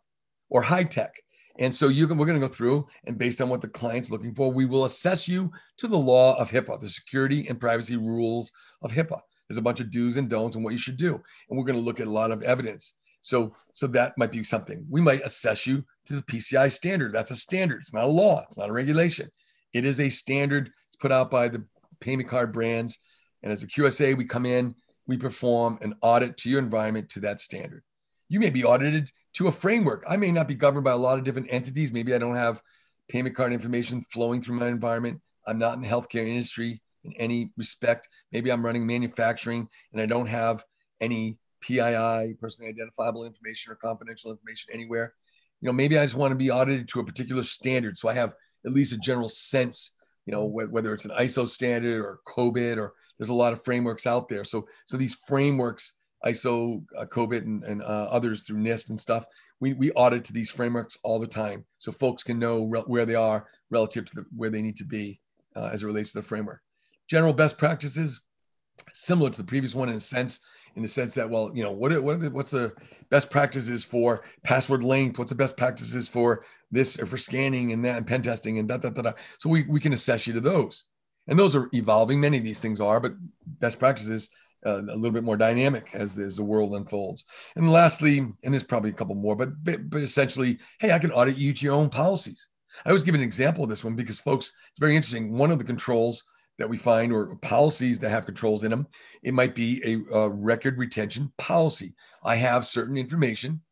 or HITECH. And so you can, we're going to go through and based on what the client's looking for, we will assess you to the law of HIPAA, the security and privacy rules of HIPAA. There's a bunch of do's and don'ts and what you should do. And we're going to look at a lot of evidence. So, so that might be something. We might assess you to the PCI standard. That's a standard. It's not a law. It's not a regulation. It is a standard. It's put out by the payment card brands. And as a QSA, we come in, we perform an audit to your environment to that standard. You may be audited to a framework. I may not be governed by a lot of different entities. Maybe I don't have payment card information flowing through my environment. I'm not in the healthcare industry in any respect. Maybe I'm running manufacturing and I don't have any PII, personally identifiable information or confidential information anywhere. You know, maybe I just want to be audited to a particular standard. So I have at least a general sense, you know, whether it's an ISO standard or COBIT or there's a lot of frameworks out there. So, so these frameworks, ISO, uh, COBIT and, and uh, others through NIST and stuff, we, we audit to these frameworks all the time. So folks can know re- where they are relative to the, where they need to be uh, as it relates to the framework. General best practices, similar to the previous one in a sense, in the sense that, well, you know, what, are, what are the, what's the best practices for password length? What's the best practices for this or for scanning and that and pen testing and da, da, da, da. So we, we can assess you to those. And those are evolving. Many of these things are, but best practices uh, a little bit more dynamic as, as the world unfolds. And lastly, and there's probably a couple more, but, but, but essentially, hey, I can audit you to your own policies. I always give an example of this one because folks, it's very interesting. One of the controls that we find or policies that have controls in them. It might be a, a, record retention policy. I have certain information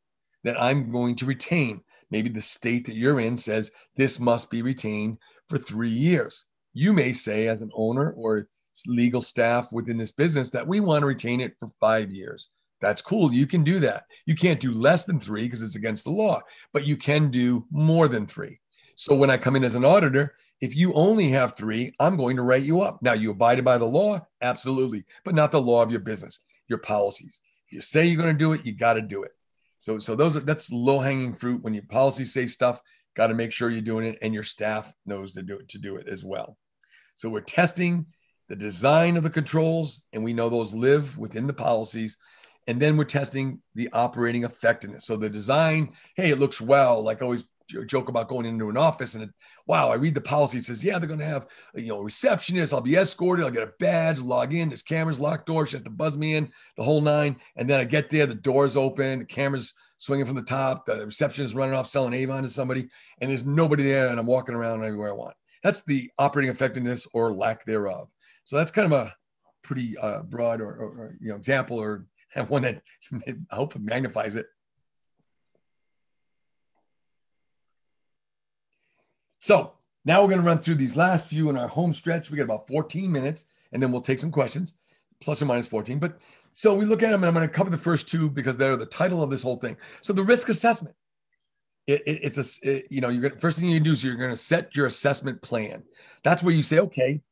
that I'm going to retain. Maybe the state that you're in says this must be retained for three years. You may say, as an owner or legal staff within this business, that we want to retain it for five years. That's cool. You can do that. You can't do less than three because it's against the law, but you can do more than three. So when I come in as an auditor, if you only have three, I'm going to write you up. Now, you abided by the law, absolutely, but not the law of your business, your policies. If you say you're going to do it, you got to do it. So, so those that's low hanging fruit. When your policies say stuff, got to make sure you're doing it, and your staff knows to do it to do it as well. So we're testing the design of the controls, and we know those live within the policies. And then we're testing the operating effectiveness. So the design, hey, it looks well. Like always joke about going into an office and it, wow, I read the policy. It says, yeah, they're going to have, you know, receptionist. I'll be escorted. I'll get a badge, log in. There's cameras, locked door. She has to buzz me in the whole nine. And then I get there, the door's open, the camera's swinging from the top. The receptionist running off selling Avon to somebody and there's nobody there. And I'm walking around everywhere I want. That's the operating effectiveness or lack thereof. So that's kind of a pretty uh, broad or, or, or, you know, example or one that hopefully magnifies it. So now we're going to run through these last few in our home stretch. We got about 14 minutes, and then we'll take some questions, plus or minus 14. But so we look at them, and I'm going to cover the first two because they're the title of this whole thing. So the risk assessment. It, it, it's a it, you know you're gonna first thing you do is you're going to set your assessment plan. That's where you say, okay,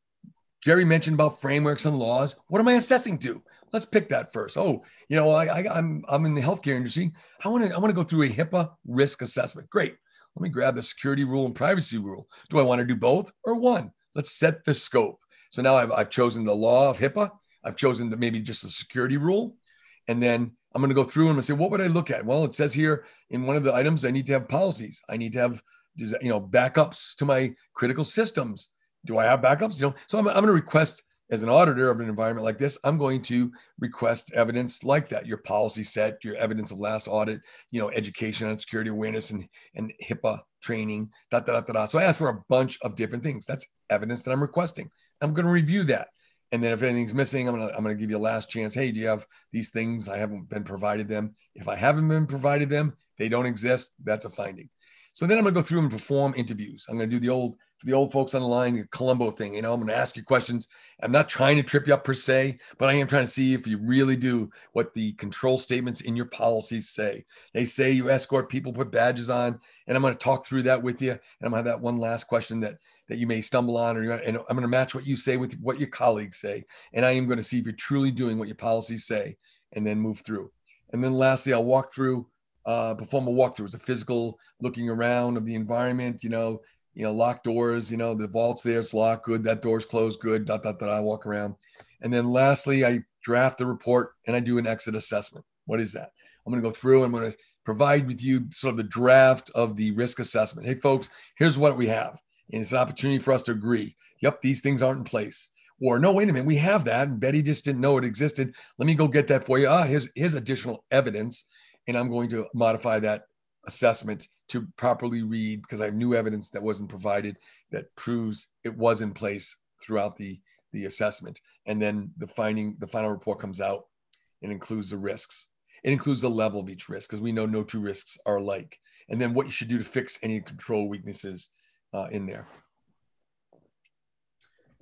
Jerry mentioned about frameworks and laws. What am I assessing to? Let's pick that first. Oh, you know, I, I I'm I'm in the healthcare industry. I want to I want to go through a HIPAA risk assessment. Great. Let me grab the security rule and privacy rule. Do I want to do both or one? Let's set the scope. So now I've, I've chosen the law of HIPAA. I've chosen the, maybe just the security rule. And then I'm going to go through and say, what would I look at? Well, it says here in one of the items, I need to have policies. I need to have, you know, backups to my critical systems. Do I have backups? You know, so I'm, I'm going to request as an auditor of an environment like this, I'm going to request evidence like that, your policy set, your evidence of last audit, you know, education on security awareness and, and HIPAA training, da, da, da, da, da. So I ask for a bunch of different things. That's evidence that I'm requesting. I'm going to review that. And then if anything's missing, I'm going to, I'm going to give you a last chance. Hey, do you have these things? I haven't been provided them. If I haven't been provided them, they don't exist. That's a finding. So then I'm going to go through and perform interviews. I'm going to do the old for the old folks on the line, the Columbo thing. You know, I'm going to ask you questions. I'm not trying to trip you up per se, but I am trying to see if you really do what the control statements in your policies say. They say you escort people, put badges on, and I'm going to talk through that with you. And I'm going to have that one last question that that you may stumble on, or you, and I'm going to match what you say with what your colleagues say, and I am going to see if you're truly doing what your policies say, and then move through. And then lastly, I'll walk through uh, perform a walkthrough. It's a physical looking around of the environment, you know, you know, locked doors, you know, the vault's there, it's locked, good. That door's closed, good. Dot, dot, dot. I walk around. And then lastly, I draft the report, and I do an exit assessment. What is that? I'm going to go through. I'm going to provide with you sort of the draft of the risk assessment. Hey, folks, here's what we have. And it's an opportunity for us to agree. Yep, these things aren't in place. Or no, wait a minute, we have that. And Betty just didn't know it existed. Let me go get that for you. Ah, here's, here's additional evidence. And I'm going to modify that assessment to properly read because I have new evidence that wasn't provided that proves it was in place throughout the, the assessment. And then the finding, the final report comes out and includes the risks. It includes the level of each risk because we know no two risks are alike. And then what you should do to fix any control weaknesses uh, in there.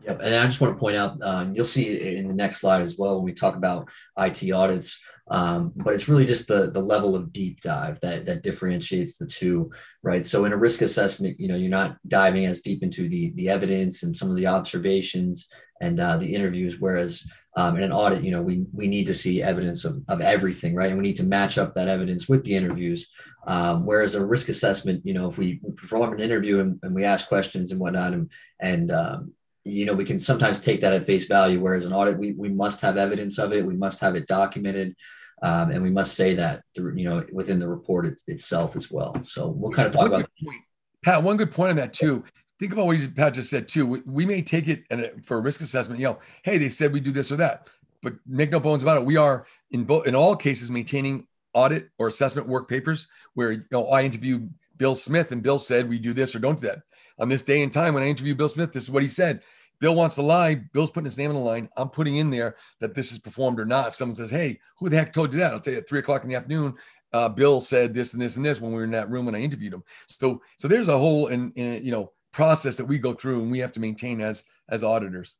Yep. And I just want to point out, um, you'll see in the next slide as well when we talk about IT audits, um, but it's really just the, the level of deep dive that, that differentiates the two, right? So in a risk assessment, you know, you're not diving as deep into the, the evidence and some of the observations and uh, the interviews, whereas um, in an audit, you know, we, we need to see evidence of, of everything, right? And we need to match up that evidence with the interviews. Um, whereas a risk assessment, you know, if we perform an interview and, and we ask questions and whatnot, and, and um, you know, we can sometimes take that at face value. Whereas an audit, we, we must have evidence of it. We must have it documented. Um, and we must say that through, you know, within the report it, itself as well. So we'll kind of talk one about point. Pat, one good point on that too. Think about what Pat just said too. We, we may take it and for a risk assessment, you know, hey, they said we do this or that, but make no bones about it. We are in both in all cases maintaining audit or assessment work papers where you know I interviewed Bill Smith and Bill said we do this or don't do that. On this day and time when I interviewed Bill Smith, this is what he said. Bill wants to lie. Bill's putting his name on the line. I'm putting in there that this is performed or not. If someone says, "Hey, who the heck told you that?" I'll tell you at three o'clock in the afternoon. Uh, Bill said this and this and this when we were in that room when I interviewed him. So, so there's a whole and you know process that we go through and we have to maintain as as auditors.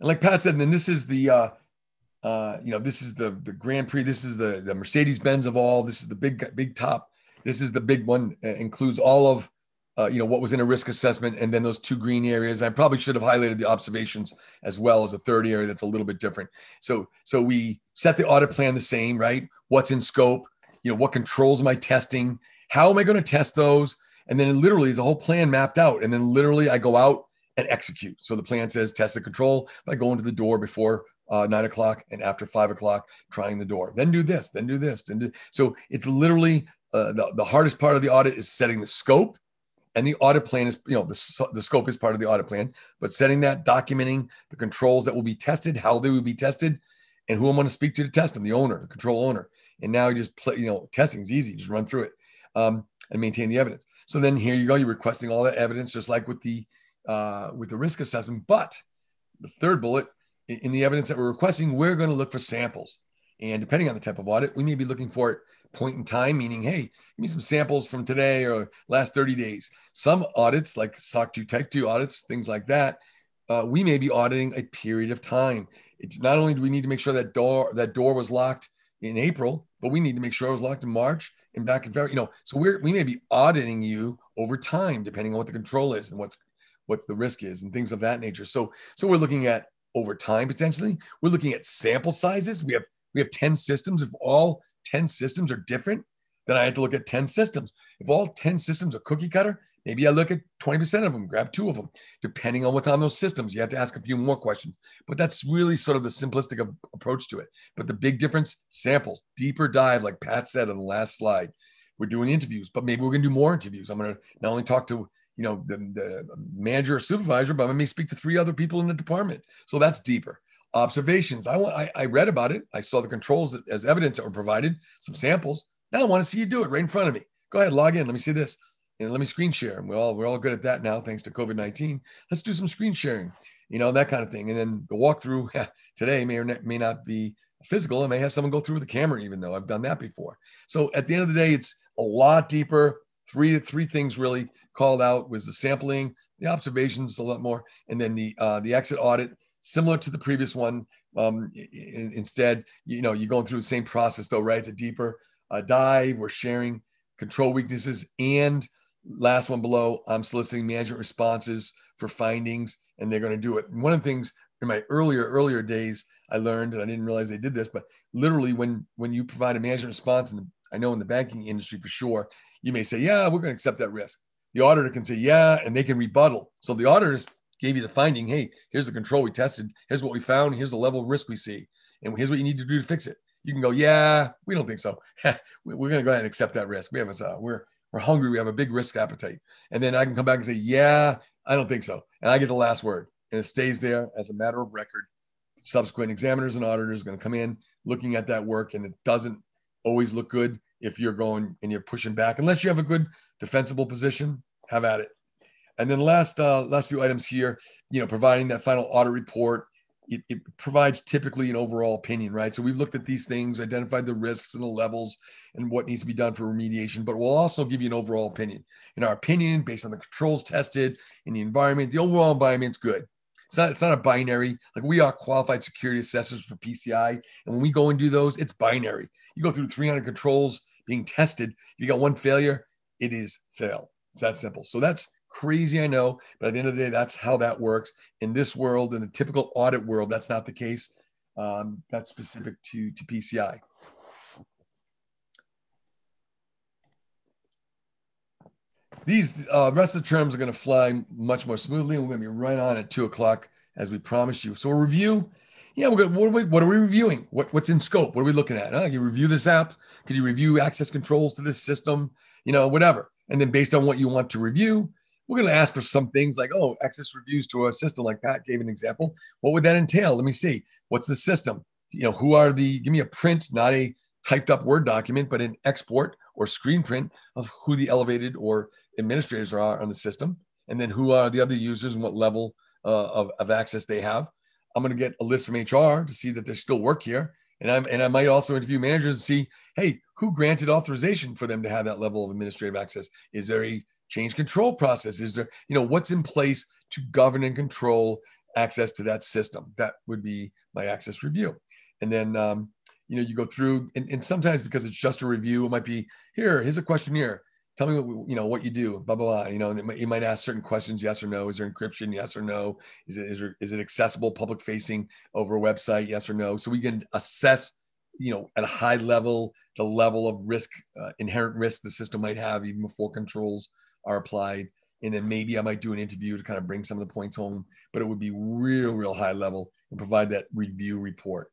And like Pat said, and then this is the uh, uh, you know this is the the Grand Prix. This is the the Mercedes Benz of all. This is the big big top. This is the big one. Uh, includes all of uh, you know what was in a risk assessment and then those two green areas i probably should have highlighted the observations as well as a third area that's a little bit different so so we set the audit plan the same right what's in scope you know what controls i testing how am i going to test those and then literally is a whole plan mapped out and then literally i go out and execute so the plan says test the control by going to the door before uh, nine o'clock and after five o'clock trying the door. Then do this then do this then do so it's literally uh, the, the hardest part of the audit is setting the scope and the audit plan is you know the, the scope is part of the audit plan but setting that documenting the controls that will be tested how they will be tested and who i'm going to speak to to test them the owner the control owner. And now you just play you know testing is easy just run through it um, and maintain the evidence. So then here you go you're requesting all that evidence just like with the uh, with the risk assessment but the third bullet in the evidence that we're requesting we're going to look for samples and depending on the type of audit we may be looking for it point in time, meaning, hey, give me some samples from today or last 30 days. Some audits, like SOC 2 Type 2 audits, things like that, uh, we may be auditing a period of time. It's not only do we need to make sure that door that door was locked in April, but we need to make sure it was locked in March and back in February. You know, so we're we may be auditing you over time, depending on what the control is and what's what the risk is and things of that nature. So so we're looking at over time potentially. We're looking at sample sizes. We have we have 10 systems. If all 10 systems are different, then I have to look at 10 systems. If all 10 systems are cookie cutter, maybe I look at 20% of them, grab two of them, depending on what's on those systems. You have to ask a few more questions, but that's really sort of the simplistic approach to it. But the big difference samples, deeper dive, like Pat said on the last slide. We're doing interviews, but maybe we're going to do more interviews. I'm going to not only talk to you know the, the manager or supervisor, but I may speak to three other people in the department. So that's deeper observations. I want. I, I read about it. I saw the controls as evidence that were provided, some samples. Now I want to see you do it right in front of me. Go ahead, log in. Let me see this, and let me screen share. We're all we're all good at that now, thanks to COVID nineteen. Let's do some screen sharing. You know that kind of thing. And then the walkthrough today may or may not be physical. I may have someone go through with a camera, even though I've done that before. So at the end of the day, it's a lot deeper. Three three things really called out was the sampling, the observations, a lot more, and then the uh, the exit audit similar to the previous one. Um, in, instead, you know, you're going through the same process though, right? It's a deeper uh, dive. We're sharing control weaknesses and last one below, I'm soliciting management responses for findings and they're going to do it. And one of the things in my earlier, earlier days, I learned, and I didn't realize they did this, but literally when, when you provide a management response, and I know in the banking industry for sure, you may say, yeah, we're going to accept that risk. The auditor can say, yeah, and they can rebuttal. So the auditor is gave you the finding. Hey, here's the control we tested. Here's what we found. Here's the level of risk we see. And here's what you need to do to fix it. You can go, yeah, we don't think so. we're going to go ahead and accept that risk. We have a, we're, we're hungry. We have a big risk appetite. And then I can come back and say, yeah, I don't think so. And I get the last word and it stays there as a matter of record. Subsequent examiners and auditors are going to come in looking at that work and it doesn't always look good if you're going and you're pushing back, unless you have a good defensible position, have at it. And then last uh, last few items here, you know, providing that final audit report, it, it, provides typically an overall opinion, right? So we've looked at these things, identified the risks and the levels and what needs to be done for remediation, but we'll also give you an overall opinion. In our opinion, based on the controls tested in the environment, the overall environment's good. It's not, it's not a binary. Like we are qualified security assessors for PCI. And when we go and do those, it's binary. You go through 300 controls being tested. You got one failure, it is fail. It's that simple. So that's crazy, I know. But at the end of the day, that's how that works. In this world, in the typical audit world, that's not the case. Um, that's specific to, to PCI. These uh, rest of the terms are going to fly much more smoothly, and we're going to be right on at two o'clock as we promised you. So a review, yeah, we're going. What are we? What are we reviewing? What, what's in scope? What are we looking at? Huh? Can you review this app? Can you review access controls to this system? You know, whatever. And then based on what you want to review, we're going to ask for some things like, oh, access reviews to a system, like Pat gave an example. What would that entail? Let me see. What's the system? You know, who are the? Give me a print, not a typed up Word document, but an export or screen print of who the elevated or administrators are on the system, and then who are the other users and what level uh, of, of access they have. I'm going to get a list from HR to see that there's still work here. And, I'm, and I might also interview managers and see, hey, who granted authorization for them to have that level of administrative access? Is there a change control process? Is there, you know, what's in place to govern and control access to that system? That would be my access review. And then, um, you know, you go through, and, and sometimes because it's just a review, it might be here, here's a questionnaire tell me what you know what you do blah blah blah you know you might ask certain questions yes or no is there encryption yes or no is it is, there, is it accessible public facing over a website yes or no? So we can assess you know at a high level the level of risk uh, inherent risk the system might have even before controls are applied. And then maybe i might do an interview to kind of bring some of the points home but it would be real real high level and provide that review report.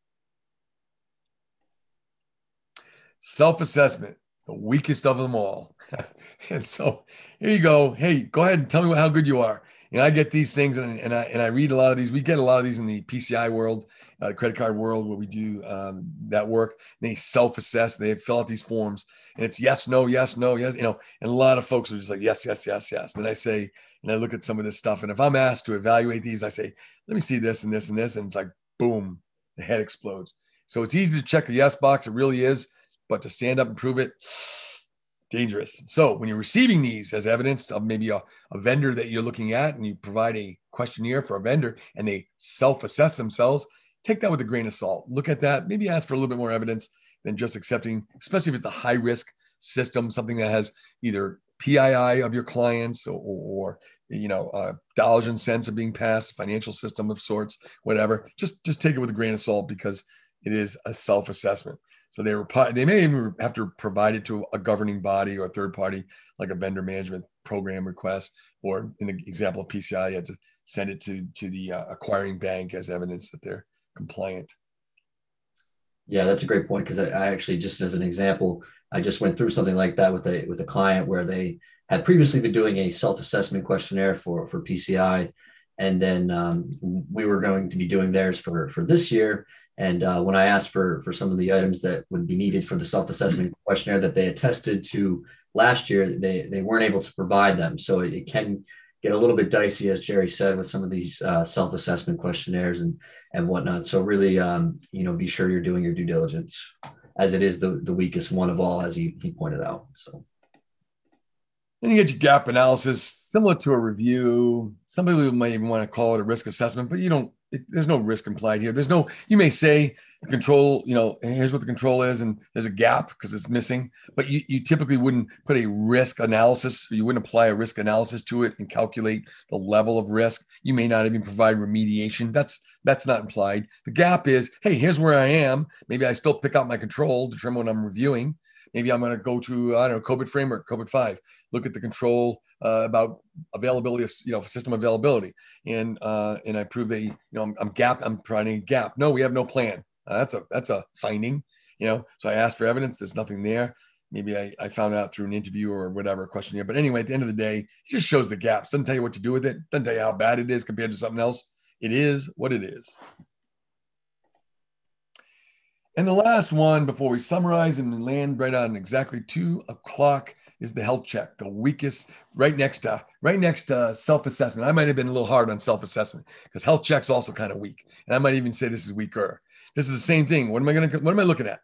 Self-assessment the weakest of them all. and so here you go. Hey, go ahead and tell me how good you are. And I get these things, and, and I and I read a lot of these. We get a lot of these in the PCI world, uh, credit card world, where we do um, that work. They self-assess. They fill out these forms, and it's yes, no, yes, no, yes. You know, and a lot of folks are just like yes, yes, yes, yes. Then I say, and I look at some of this stuff, and if I'm asked to evaluate these, I say, let me see this and this and this, and it's like boom, the head explodes. So it's easy to check a yes box. It really is but to stand up and prove it, dangerous. So when you're receiving these as evidence of maybe a, a vendor that you're looking at and you provide a questionnaire for a vendor and they self-assess themselves, take that with a grain of salt. Look at that, maybe ask for a little bit more evidence than just accepting, especially if it's a high risk system, something that has either PII of your clients or, or you know, uh, dollars and cents are being passed, financial system of sorts, whatever. Just just take it with a grain of salt because it is a self-assessment. So they were they may even have to provide it to a governing body or a third party, like a vendor management program request, or in the example of PCI, you had to send it to to the uh, acquiring bank as evidence that they're compliant. Yeah, that's a great point because I, I actually just as an example, I just went through something like that with a with a client where they had previously been doing a self assessment questionnaire for for PCI, and then um, we were going to be doing theirs for for this year and uh, when I asked for for some of the items that would be needed for the self assessment questionnaire that they attested to last year, they they weren't able to provide them. So it, it can get a little bit dicey, as Jerry said, with some of these uh, self assessment questionnaires and and whatnot. So really, um, you know, be sure you're doing your due diligence, as it is the the weakest one of all, as he he pointed out. So. Then you get your gap analysis, similar to a review. Some people might even want to call it a risk assessment, but you don't it, there's no risk implied here. There's no, you may say the control, you know, here's what the control is, and there's a gap because it's missing, but you, you typically wouldn't put a risk analysis, you wouldn't apply a risk analysis to it and calculate the level of risk. You may not even provide remediation. That's that's not implied. The gap is, hey, here's where I am. Maybe I still pick out my control, determine what I'm reviewing, Maybe I'm going to go to I don't know COBIT framework, COBIT five. Look at the control uh, about availability of you know system availability, and uh, and I prove that you know I'm, I'm gap. I'm providing a gap. No, we have no plan. Uh, that's a that's a finding. You know, so I asked for evidence. There's nothing there. Maybe I, I found out through an interview or whatever questionnaire. But anyway, at the end of the day, it just shows the gaps. Doesn't tell you what to do with it. Doesn't tell you how bad it is compared to something else. It is what it is. And the last one before we summarize and land right on exactly two o'clock is the health check, the weakest, right next to right next to self-assessment. I might have been a little hard on self-assessment because health check's also kind of weak. And I might even say this is weaker. This is the same thing. What am I gonna what am I looking at?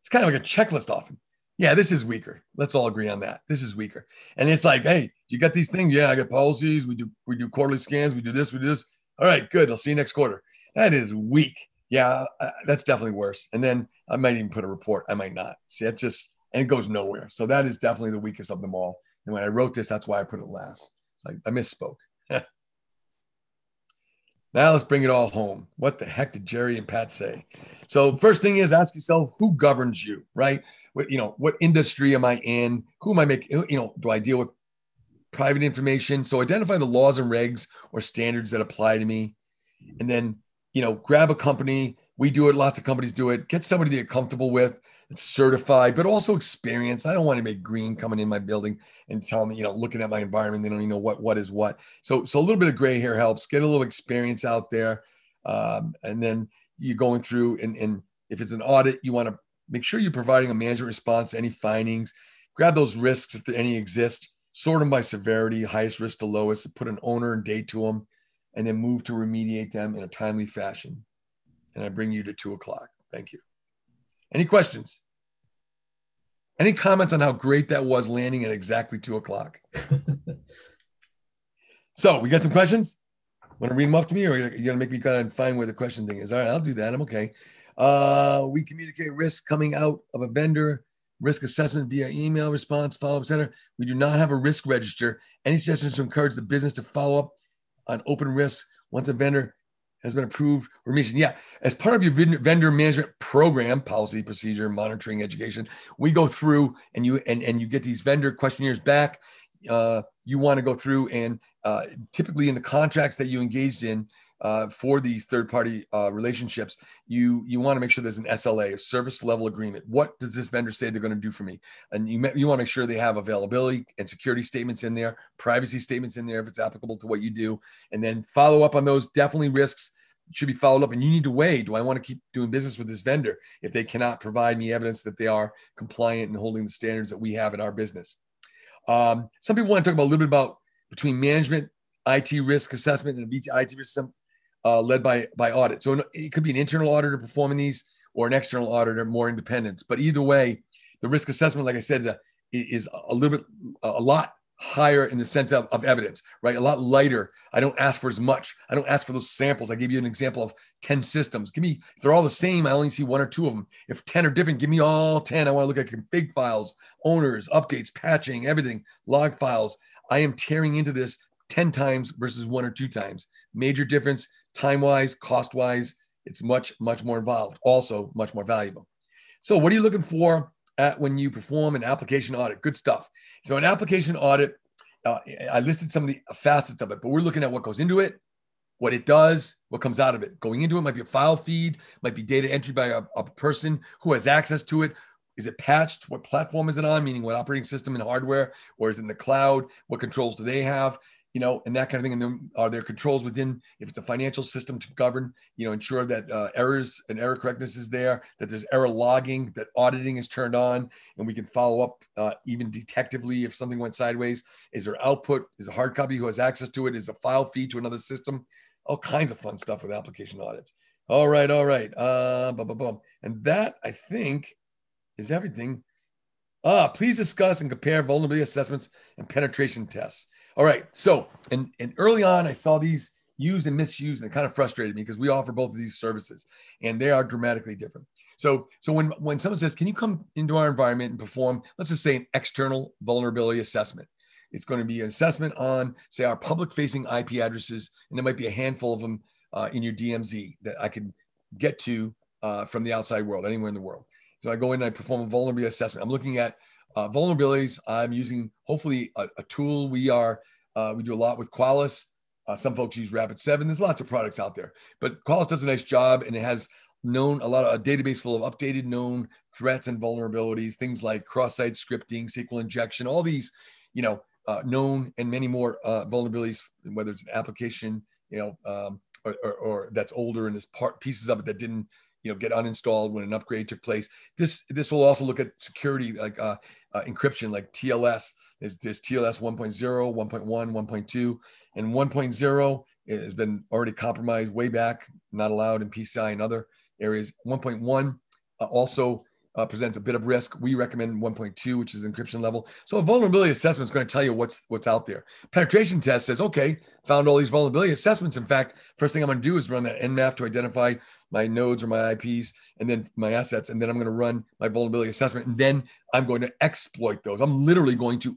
It's kind of like a checklist often. Yeah, this is weaker. Let's all agree on that. This is weaker. And it's like, hey, you got these things? Yeah, I got policies. We do we do quarterly scans. We do this. We do this. All right, good. I'll see you next quarter. That is weak yeah, uh, that's definitely worse. And then I might even put a report. I might not. See, that's just, and it goes nowhere. So that is definitely the weakest of them all. And when I wrote this, that's why I put it last. Like I misspoke. now let's bring it all home. What the heck did Jerry and Pat say? So first thing is ask yourself who governs you, right? What you know, what industry am I in? Who am I making? You know, do I deal with private information? So identify the laws and regs or standards that apply to me, and then you know, grab a company. We do it. Lots of companies do it. Get somebody that you're comfortable with. Certified, but also experience. I don't want to make green coming in my building and tell me, you know, looking at my environment, they don't even know what what is what. So, so a little bit of gray hair helps. Get a little experience out there, um, and then you're going through. And, and if it's an audit, you want to make sure you're providing a management response to any findings. Grab those risks if any exist. Sort them by severity, highest risk to lowest. Put an owner and date to them and then move to remediate them in a timely fashion. And I bring you to two o'clock. Thank you. Any questions? Any comments on how great that was landing at exactly two o'clock? so we got some questions. Want to read them off to me, or you're gonna make me kind of find where the question thing is? All right, I'll do that. I'm okay. Uh, we communicate risk coming out of a vendor risk assessment via email response follow-up center. We do not have a risk register. Any suggestions to encourage the business to follow up on open risk once a vendor has been approved or mission. Yeah, as part of your vendor management program, policy, procedure, monitoring, education, we go through and you and, and you get these vendor questionnaires back. Uh, you want to go through and uh, typically in the contracts that you engaged in, uh, for these third-party uh, relationships, you you want to make sure there's an SLA, a service level agreement. What does this vendor say they're going to do for me? And you you want to make sure they have availability and security statements in there, privacy statements in there if it's applicable to what you do, and then follow up on those. Definitely risks should be followed up, and you need to weigh: Do I want to keep doing business with this vendor if they cannot provide me evidence that they are compliant and holding the standards that we have in our business? Um, some people want to talk about a little bit about between management IT risk assessment and IT risk uh, led by by audit. So it could be an internal auditor performing these or an external auditor, more independence. But either way, the risk assessment, like I said, is a little bit a lot higher in the sense of, of evidence, right? A lot lighter. I don't ask for as much. I don't ask for those samples. I gave you an example of 10 systems. Give me, if they're all the same, I only see one or two of them. If 10 are different, give me all 10. I want to look at config files, owners, updates, patching, everything, log files. I am tearing into this 10 times versus one or two times. Major difference time wise, cost wise, it's much, much more involved, also much more valuable. So, what are you looking for at when you perform an application audit? Good stuff. So, an application audit, uh, I listed some of the facets of it, but we're looking at what goes into it, what it does, what comes out of it. Going into it might be a file feed, might be data entry by a, a person who has access to it. Is it patched? What platform is it on? Meaning, what operating system and hardware, or is it in the cloud? What controls do they have? You know, and that kind of thing. And then are there controls within, if it's a financial system to govern, you know, ensure that uh, errors and error correctness is there, that there's error logging, that auditing is turned on, and we can follow up uh, even detectively if something went sideways. Is there output? Is a hard copy who has access to it? Is a file feed to another system? All kinds of fun stuff with application audits. All right, all right. Uh. And that I think is everything. Ah, please discuss and compare vulnerability assessments and penetration tests. All right. So, and, and early on, I saw these used and misused, and it kind of frustrated me because we offer both of these services and they are dramatically different. So, so when, when someone says, Can you come into our environment and perform, let's just say, an external vulnerability assessment? It's going to be an assessment on, say, our public facing IP addresses, and there might be a handful of them uh, in your DMZ that I can get to uh, from the outside world, anywhere in the world. So I go in and I perform a vulnerability assessment. I'm looking at uh, vulnerabilities. I'm using hopefully a, a tool. We are uh, we do a lot with Qualys. Uh, some folks use Rapid7. There's lots of products out there, but Qualys does a nice job, and it has known a lot of a database full of updated known threats and vulnerabilities, things like cross-site scripting, SQL injection, all these, you know, uh, known and many more uh, vulnerabilities, whether it's an application, you know, um, or, or, or, that's older and there's part pieces of it that didn't you know get uninstalled when an upgrade took place. This this will also look at security like uh, uh, encryption like tls there's, there's tls 1.0 1.1 1.2 and 1.0 has been already compromised way back not allowed in pci and other areas. 1.1 uh, also uh, presents a bit of risk. We recommend 1.2, which is encryption level. So a vulnerability assessment is going to tell you what's what's out there. Penetration test says, okay, found all these vulnerability assessments. In fact, first thing I'm going to do is run that nmap to identify my nodes or my IPs and then my assets, and then I'm going to run my vulnerability assessment, and then I'm going to exploit those. I'm literally going to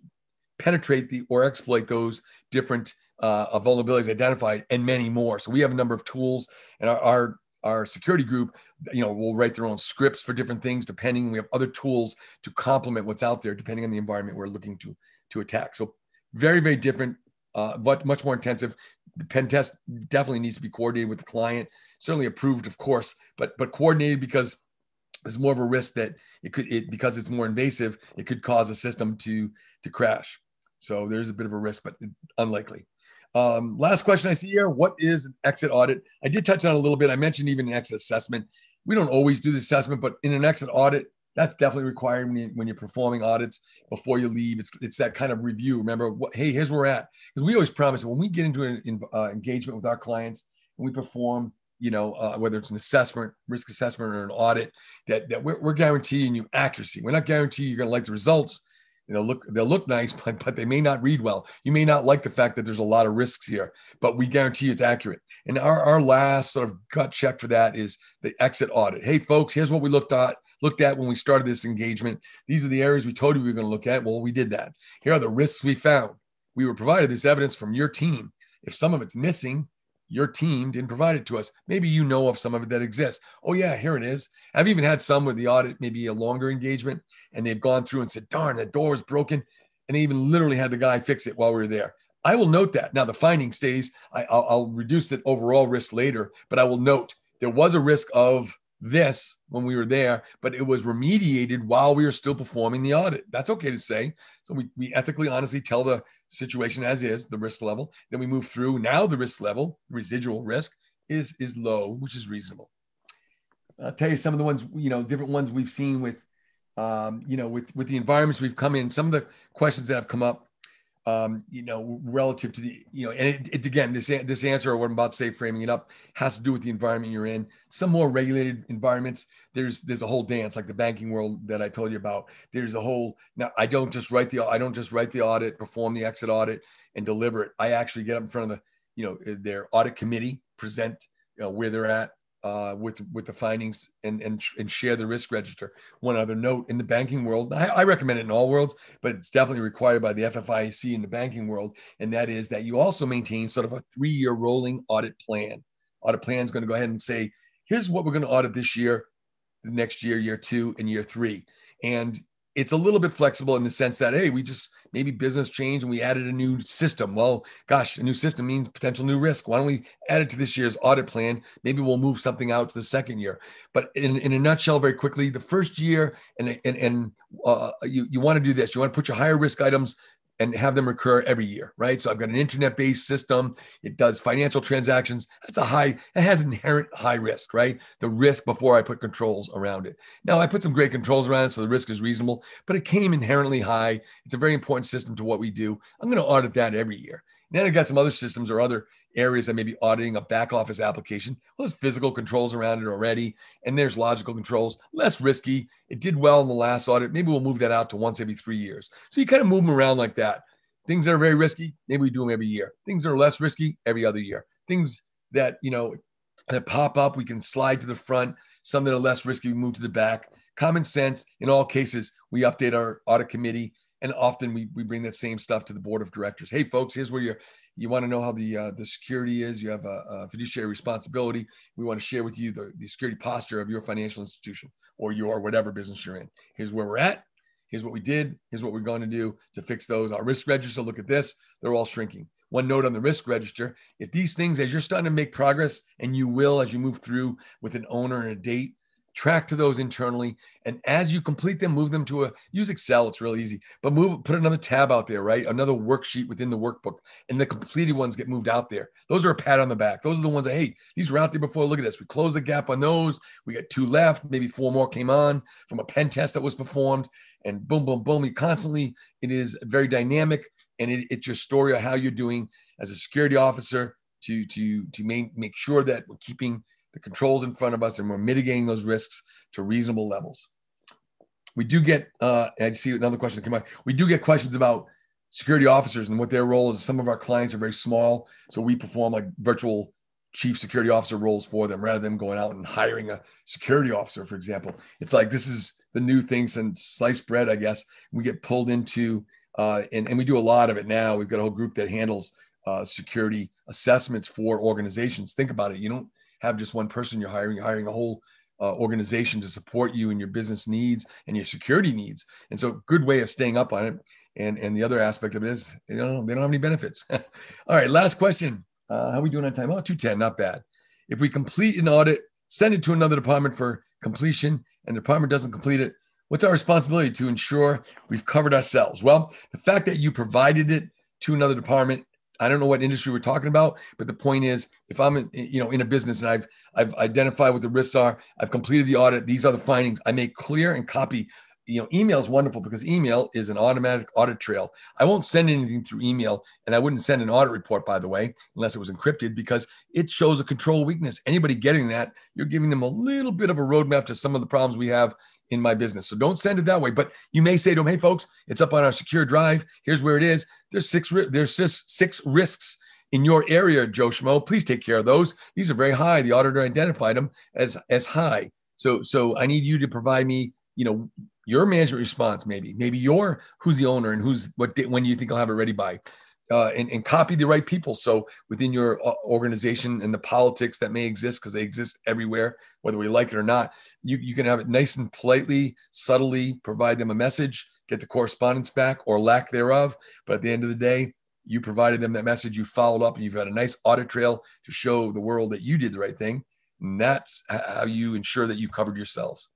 penetrate the or exploit those different uh, vulnerabilities identified and many more. So we have a number of tools, and our, our our security group, you know, will write their own scripts for different things depending. We have other tools to complement what's out there depending on the environment we're looking to to attack. So very, very different, uh, but much more intensive. The pen test definitely needs to be coordinated with the client. Certainly approved, of course, but but coordinated because there's more of a risk that it could it because it's more invasive, it could cause a system to to crash. So there's a bit of a risk, but it's unlikely. Um, last question I see here What is an exit audit? I did touch on a little bit. I mentioned even an exit assessment. We don't always do the assessment, but in an exit audit, that's definitely required when, you, when you're performing audits before you leave. It's, it's that kind of review. Remember, what, hey, here's where we're at. Because we always promise that when we get into an uh, engagement with our clients and we perform, you know, uh, whether it's an assessment, risk assessment, or an audit, that, that we're, we're guaranteeing you accuracy. We're not guaranteeing you're going to like the results you know look they'll look nice but, but they may not read well. You may not like the fact that there's a lot of risks here but we guarantee it's accurate. And our, our last sort of gut check for that is the exit audit. Hey folks here's what we looked at looked at when we started this engagement. These are the areas we told you we were going to look at. Well we did that. Here are the risks we found. We were provided this evidence from your team. If some of it's missing your team didn't provide it to us. Maybe you know of some of it that exists. Oh, yeah, here it is. I've even had some with the audit, maybe a longer engagement, and they've gone through and said, darn, that door was broken. And they even literally had the guy fix it while we were there. I will note that. Now, the finding stays. I, will reduce the overall risk later, but I will note there was a risk of this when we were there, but it was remediated while we were still performing the audit. That's okay to say. So we, we ethically, honestly tell the situation as is, the risk level. Then we move through. Now the risk level, residual risk, is is low, which is reasonable. I'll tell you some of the ones, you know, different ones we've seen with, um, you know, with with the environments we've come in. Some of the questions that have come up um, you know, relative to the, you know, and it, it, again, this this answer or what I'm about to say, framing it up, has to do with the environment you're in. Some more regulated environments, there's there's a whole dance like the banking world that I told you about. There's a whole now. I don't just write the I don't just write the audit, perform the exit audit, and deliver it. I actually get up in front of the, you know, their audit committee, present you know, where they're at, uh, with with the findings and, and and share the risk register. One other note in the banking world, I, I, recommend it in all worlds, but it's definitely required by the FFIEC in the banking world, and that is that you also maintain sort of a three-year rolling audit plan. Audit plan is going to go ahead and say, here's what we're going to audit this year, the next year, year two, and year three, and it's a little bit flexible in the sense that hey we just maybe business changed and we added a new system. Well gosh a new system means potential new risk. Why don't we add it to this year's audit plan? Maybe we'll move something out to the second year. But in, in a nutshell very quickly the first year and and, and uh, you, you want to do this. You want to put your higher risk items and have them recur every year, right? So I've got an internet-based system. It does financial transactions. That's a high, it has inherent high risk, right? The risk before I put controls around it. Now I put some great controls around it, so the risk is reasonable, but it came inherently high. It's a very important system to what we do. I'm going to audit that every year. And Then I've got some other systems or other areas that may be auditing a back office application. Well, there's physical controls around it already, and there's logical controls, less risky. It did well in the last audit. Maybe we'll move that out to once every three years. So you kind of move them around like that. Things that are very risky, maybe we do them every year. Things that are less risky, every other year. Things that, you know, that pop up, we can slide to the front. Some that are less risky, we move to the back. Common sense in all cases, we update our audit committee And often we, we bring that same stuff to the board of directors. Hey, folks, here's where you're, you want to know how the uh, the security is. You have a, a, fiduciary responsibility. We want to share with you the, the security posture of your financial institution or your whatever business you're in. Here's where we're at. Here's what we did. Here's what we're going to do to fix those. Our risk register, look at this. They're all shrinking. One note on the risk register if these things, as you're starting to make progress, and you will as you move through with an owner and a date, track to those internally. And as you complete them, move them to a use Excel. It's really easy, but move, put another tab out there, right? Another worksheet within the workbook, and the completed ones get moved out there. Those are a pat on the back. Those are the ones that, hey, these were out there before. Look at this. We closed the gap on those. We got two left. Maybe four more came on from a pen test that was performed. And boom, boom, boom. You constantly, it is very dynamic. And it, it's your story of how you're doing as a security officer to to to make, make sure that we're keeping the controls in front of us and we're mitigating those risks to reasonable levels. We do get, uh, I see another question came up. We do get questions about security officers and what their role is. Some of our clients are very small, so we perform like virtual chief security officer roles for them rather than going out and hiring a security officer, for example. It's like this is the new thing since sliced bread, I guess. We get pulled into, uh, and, and we do a lot of it now. We've got a whole group that handles uh, security assessments for organizations. Think about it. You don't have just one person you're hiring, you're hiring a whole uh, organization to support you in your business needs and your security needs. And so, good way of staying up on it. And and the other aspect of it is, you know, they don't have any benefits. All right, last question. Uh, how are we doing on time? Oh, 210, not bad. If we complete an audit, send it to another department for completion, and the department doesn't complete it, what's our responsibility to ensure we've covered ourselves? Well, the fact that you provided it to another department I don't know what industry we're talking about, but the point is, if I'm in, you know in a business and I've I've identified what the risks are, I've completed the audit. These are the findings. I make clear and copy. You know, email is wonderful because email is an automatic audit trail. I won't send anything through email, and I wouldn't send an audit report, by the way, unless it was encrypted, because it shows a control weakness. Anybody getting that, you're giving them a little bit of a roadmap to some of the problems we have in my business. So don't send it that way. But you may say to them, "Hey, folks, it's up on our secure drive. Here's where it is. There's six. There's six, six risks." In your area, Joe Schmo, please take care of those. These are very high. The auditor identified them as as high. So so I need you to provide me, you know, your management response, maybe, maybe your who's the owner and who's what when you think I'll have it ready by uh, and, and copy the right people. So within your uh, organization and the politics that may exist, because they exist everywhere, whether we like it or not, you, you can have it nice and politely, subtly provide them a message, get the correspondence back or lack thereof. But at the end of the day, you provided them that message, you followed up, and you've got a nice audit trail to show the world that you did the right thing. And that's how you ensure that you covered yourselves.